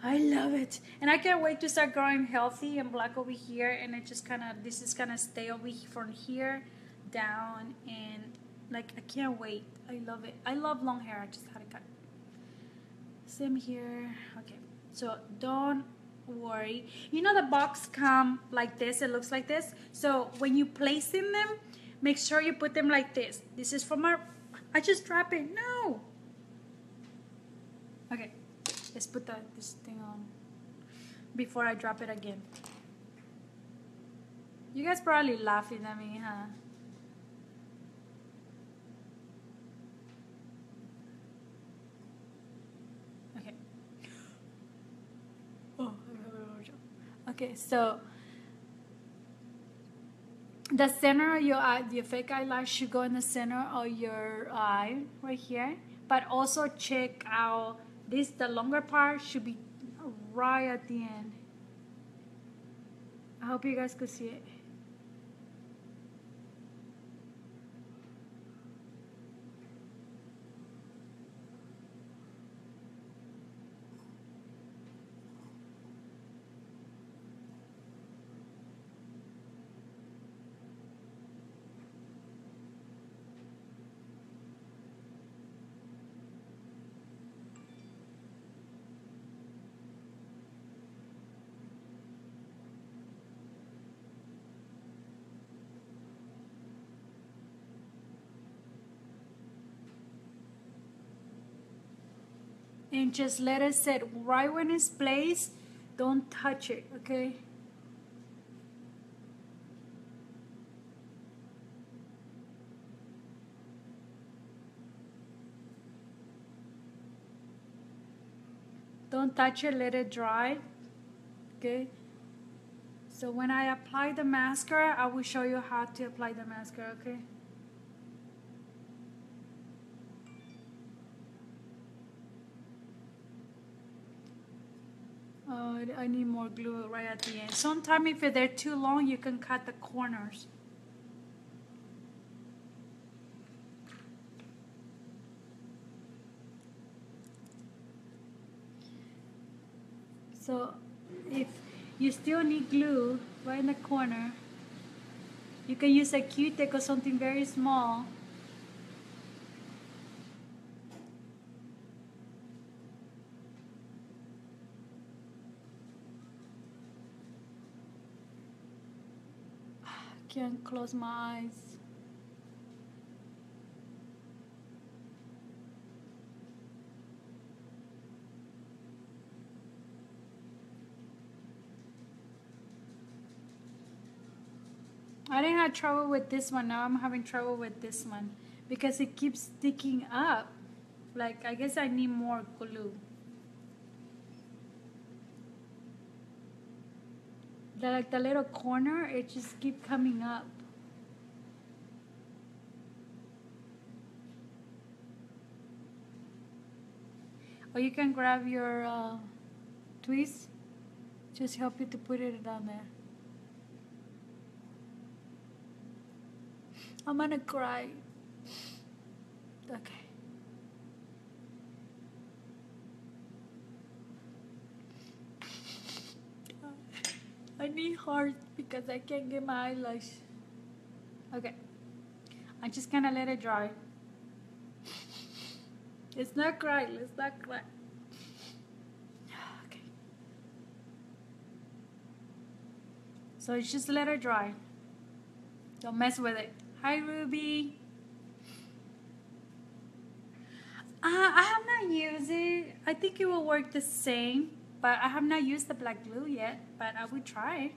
I love it. And I can't wait to start growing healthy and black over here. And it just kind of, this is going to stay over from here down. And like, I can't wait. I love it. I love long hair. I just had it cut. Same here. Okay. So don't worry. You know the box come like this. It looks like this. So when you place in them, make sure you put them like this. This is from our, I just drop it. No. Okay, let's put that this thing on before I drop it again. You guys probably laughing at me, huh? Okay. Oh, okay, so the center of your eye, your fake eyelash should go in the center of your eye right here. But also check out this, the longer part should be right at the end. I hope you guys could see it. And just let it sit right when it's placed. Don't touch it okay? Don't touch it let it dry okay? So when I apply the mascara I will show you how to apply the mascara okay Uh, I need more glue right at the end. Sometimes if they're too long, you can cut the corners. So if you still need glue right in the corner, you can use a Q-tip or something very small. Can't close my eyes. I didn't have trouble with this one. Now I'm having trouble with this one because it keeps sticking up. Like, I guess I need more glue. The, like the little corner, it just keep coming up. Or you can grab your uh, twist, just help you to put it down there. I'm gonna cry. Okay. I need heart because I can't get my eyelash. Okay. I'm just gonna let it dry. It's not cry. Let's not cry. Okay. So it's just let it dry. Don't mess with it. Hi, Ruby. Uh, I have not used it. I think it will work the same, but I have not used the black glue yet, but I will try.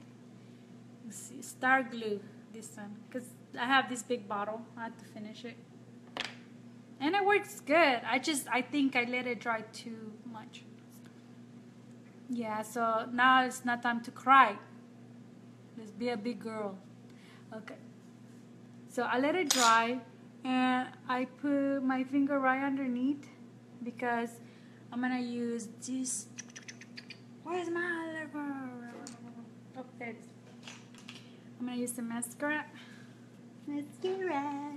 See, star glue, this one, because I have this big bottle. I have to finish it. And it works good. I just, I think I let it dry too much. Yeah, so now it's not time to cry. Let's be a big girl. Okay. So I let it dry and I put my finger right underneath because I'm gonna use this. Where's my Oh, there it is. I'm gonna use some mascara. Mascara.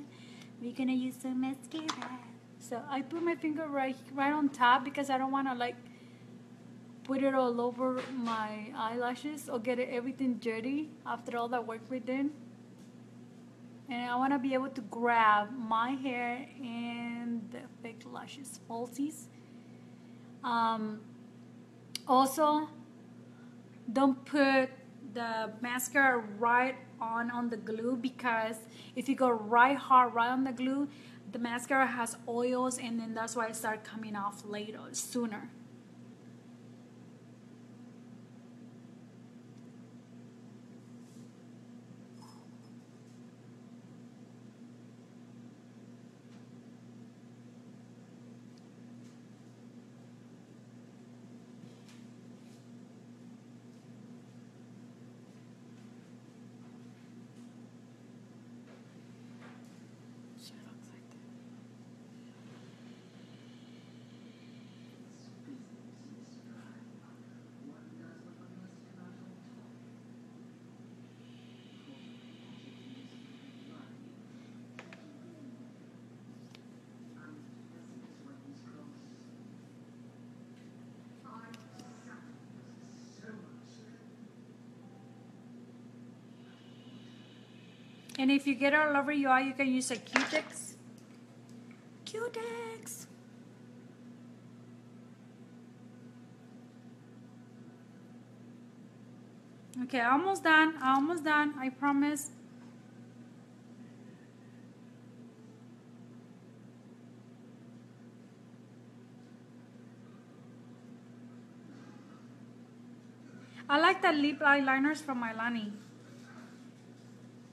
We're gonna use some mascara. So I put my finger right right on top because I don't wanna like put it all over my eyelashes or get it everything dirty after all that work we did and I want to be able to grab my hair and the fake lashes falsies um, also don't put the mascara right on on the glue because if you go right hard right on the glue the mascara has oils and then that's why it start coming off later sooner And if you get all over your eye, you can use a Q-Tex. Q-Tex. Okay, almost done. Almost done. I promise. I like the lip eyeliners from Milani.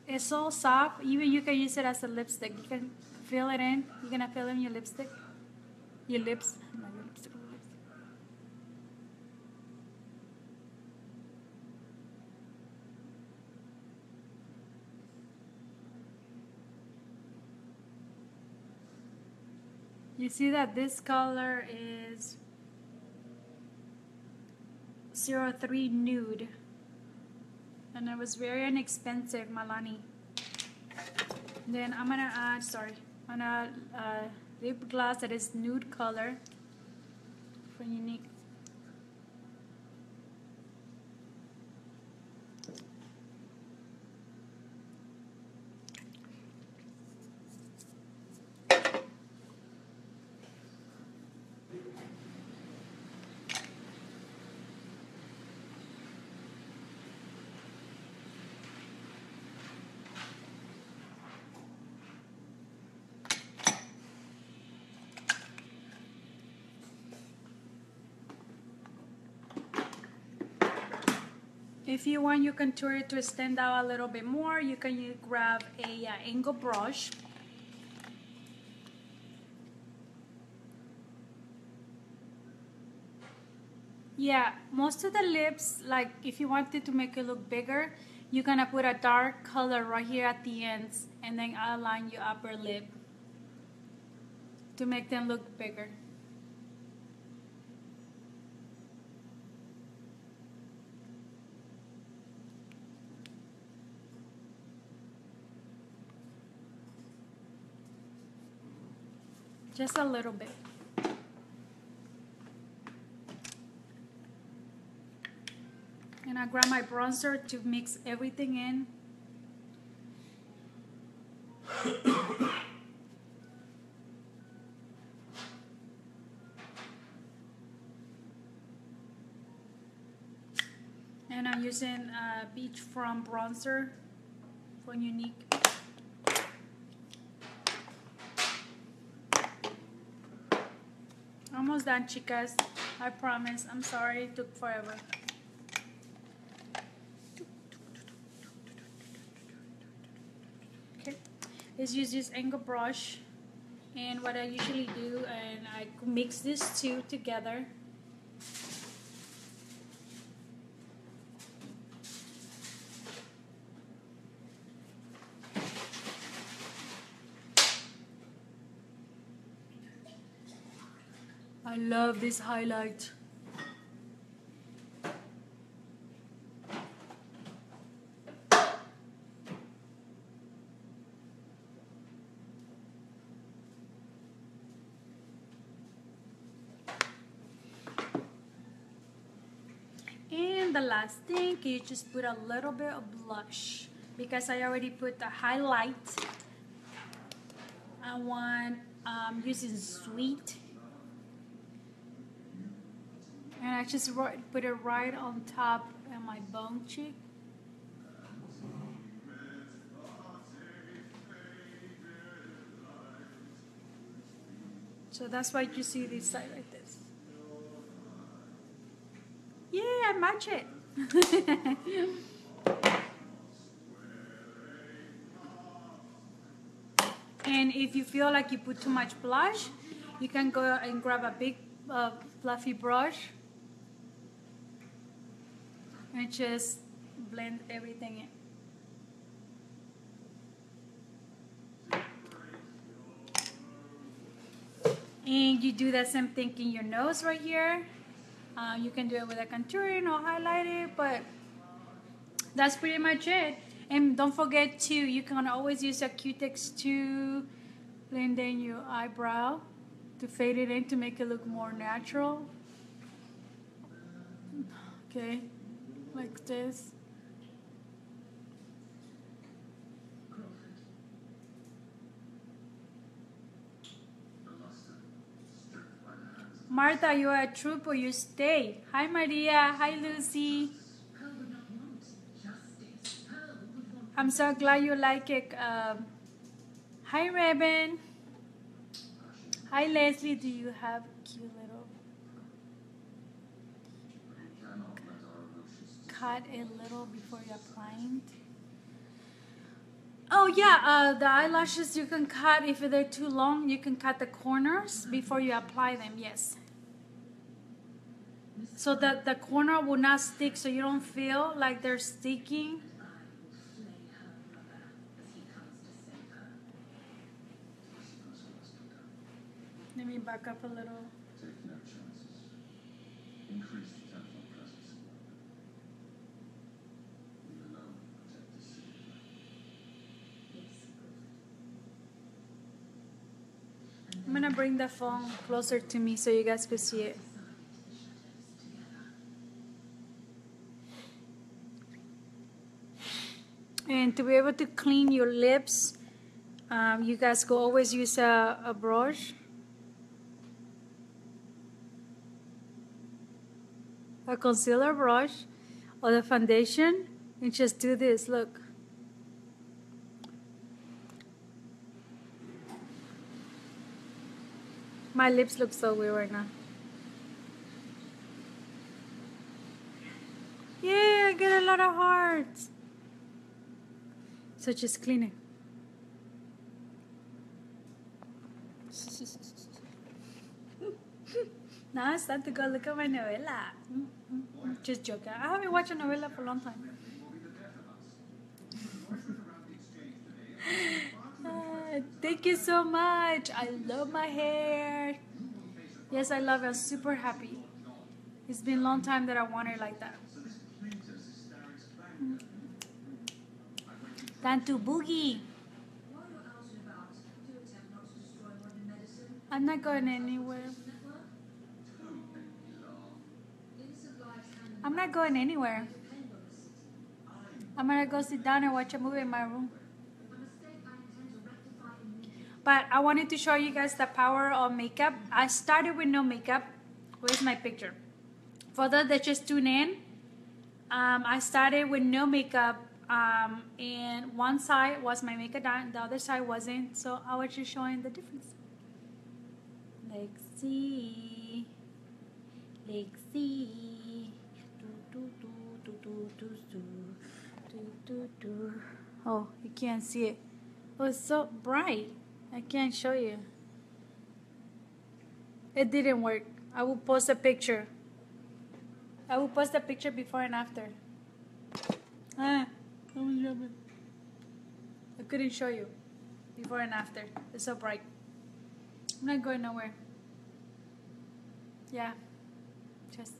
It's so soft. Even you can use it as a lipstick. You can fill it in. You're gonna fill in your lipstick. Your lips. Lipstick. You see that this color is 03 nude and it was very inexpensive Milani. Then I'm gonna add sorry I'm gonna add lip gloss that is nude color for Younique If you want you can your contour to stand out a little bit more, you can grab a uh, angle brush. Yeah, most of the lips, like if you wanted to make it look bigger, you're gonna put a dark color right here at the ends and then outline your upper lip to make them look bigger. Just a little bit. And I grab my bronzer to mix everything in. and I'm using uh, Beach From bronzer from Younique. Almost done, chicas. I promise. I'm sorry it took forever. Okay, let's use this angle brush. And what I usually do, and I mix these two together. I love this highlight. And the last thing, you just put a little bit of blush because I already put the highlight. I want um, using sweet and I just put it right on top of my bone cheek. So that's why you see this side like this. Yeah, I match it. and if you feel like you put too much blush, you can go and grab a big uh, fluffy brush and just blend everything in. And you do the same thing in your nose right here. Uh, you can do it with a contouring or highlighter, but that's pretty much it. And don't forget to, you can always use a Q-Tex to blend in your eyebrow to fade it in to make it look more natural. Okay like this. Martha, you are a trooper, you stay. Hi Maria, hi Lucy. I'm so glad you like it. Um, hi Raven. Hi Leslie, do you have cute little cut a little before you're applying. Oh yeah, uh, the eyelashes you can cut if they're too long. You can cut the corners before you apply them. Yes. So that the corner will not stick, so you don't feel like they're sticking. Let me back up a little. Gonna bring the phone closer to me so you guys could see it. And to be able to clean your lips, um, you guys go always use a, a brush. A concealer brush or the foundation and just do this, look. My lips look so weird right now. Yeah. I get a lot of hearts. So just clean it. now it's time to go look at my novela. Just joking. I haven't watched a novela for a long time. Uh, thank you so much. I love my hair. Yes, I love it. I'm super happy. It's been a long time that I want it like that. Time to boogie. I'm not going anywhere. I'm not going anywhere. I'm gonna go sit down and watch a movie in my room. But I wanted to show you guys the power of makeup. I started with no makeup. Where's my picture? For those that just tune in, um, I started with no makeup um, and one side was my makeup done, the other side wasn't. So I was just showing the difference. Do do do do do do. Oh, you can't see it. Oh, it's so bright. I can't show you. It didn't work. I will post a picture. I will post a picture before and after. Ah, I couldn't show you before and after. It's so bright. I'm not going nowhere. Yeah, just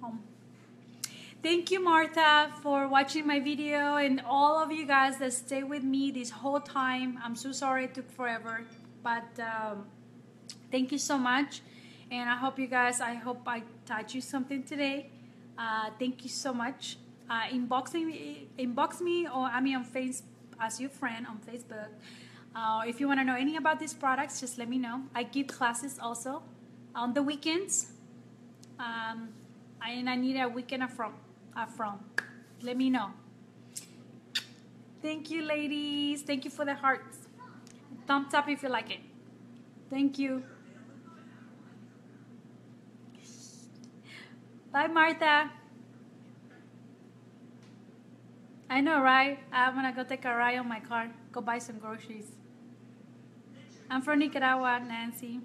home. Thank you, Martha, for watching my video and all of you guys that stay with me this whole time. I'm so sorry it took forever, but um, thank you so much. And I hope you guys, I hope I taught you something today. Uh, thank you so much. Uh, inbox me, inbox me, or I mean on face as your friend on Facebook. Uh, if you want to know anything about these products, just let me know. I give classes also on the weekends. Um, and I need a weekend from from. Let me know. Thank you, ladies. Thank you for the hearts. Thumbs up if you like it. Thank you. Bye, Martha. I know, right? I'm gonna go take a ride on my car, go buy some groceries. I'm from Nicaragua, Nancy.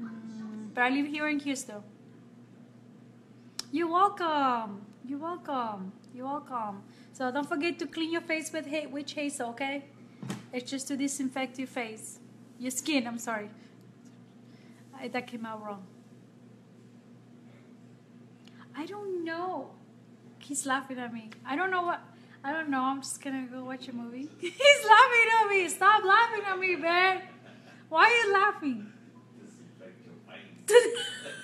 Mm, but I live here in Houston. You're welcome. You're welcome. You're welcome. So don't forget to clean your face with witch hazel, okay? It's just to disinfect your face. Your skin, I'm sorry. I, that came out wrong. I don't know. He's laughing at me. I don't know what. I don't know. I'm just gonna go watch a movie. He's laughing at me. Stop laughing at me, man. Why are you laughing?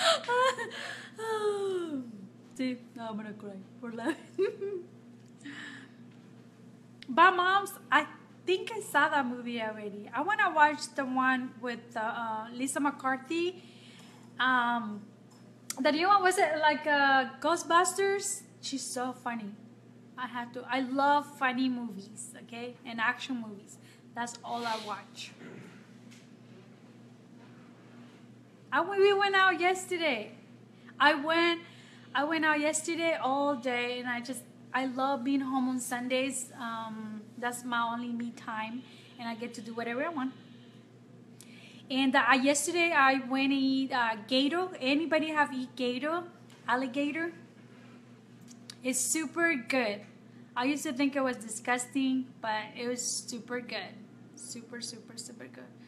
See, now I'm gonna cry for laughing. but moms, I think I saw that movie already. I wanna watch the one with uh, Lisa McCarthy. Um, the new one was it like uh, Ghostbusters? She's so funny. I have to. I love funny movies, okay, and action movies. That's all I watch. I, we went out yesterday. I went I went out yesterday all day and I just I love being home on Sundays. Um, that's my only me time and I get to do whatever I want. And uh, yesterday I went and eat uh, gator. Anybody have eat gator? Alligator? It's super good. I used to think it was disgusting, but it was super good. Super, super, super good.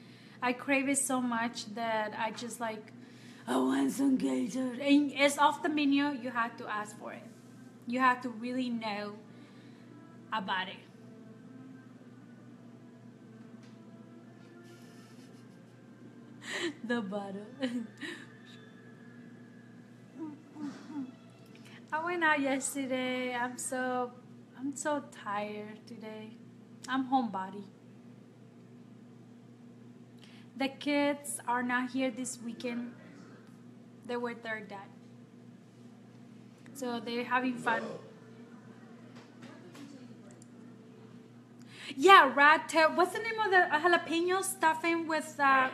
I crave it so much that I just like, I want some gator. And it's off the menu. You have to ask for it. You have to really know about it. the butter. I went out yesterday. I'm so I'm so tired today. I'm homebody. The kids are not here this weekend. They were their dad. So they're having fun. Yeah, rat tail. What's the name of the jalapeno stuffing with uh,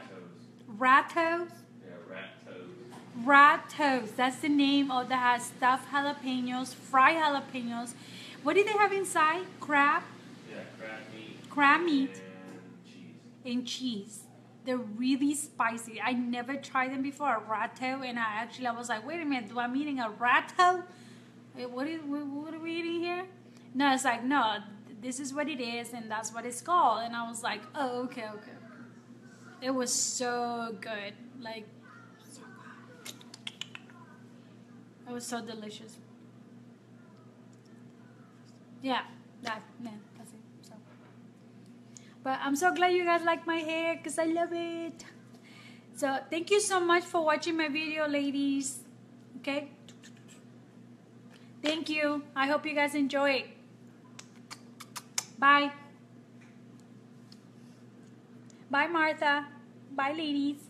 Ratos. Yeah, rat toad. Ratos. That's the name of the stuffed jalapenos, fried jalapenos. What do they have inside? Crab Yeah, crab meat. Crab meat. And cheese. and cheese. They're really spicy. I never tried them before, a rato, and I actually I was like, wait a minute, do I'm eating a rato? Wait, What is what, are we eating here? No, it's like no, this is what it is, and that's what it's called. And I was like, oh, okay, okay. It was so good, like. It was so delicious. Yeah, that yeah. But I'm so glad you guys like my hair because I love it. So thank you so much for watching my video, ladies. Okay. Thank you. I hope you guys enjoy it. Bye. Bye, Martha. Bye, ladies.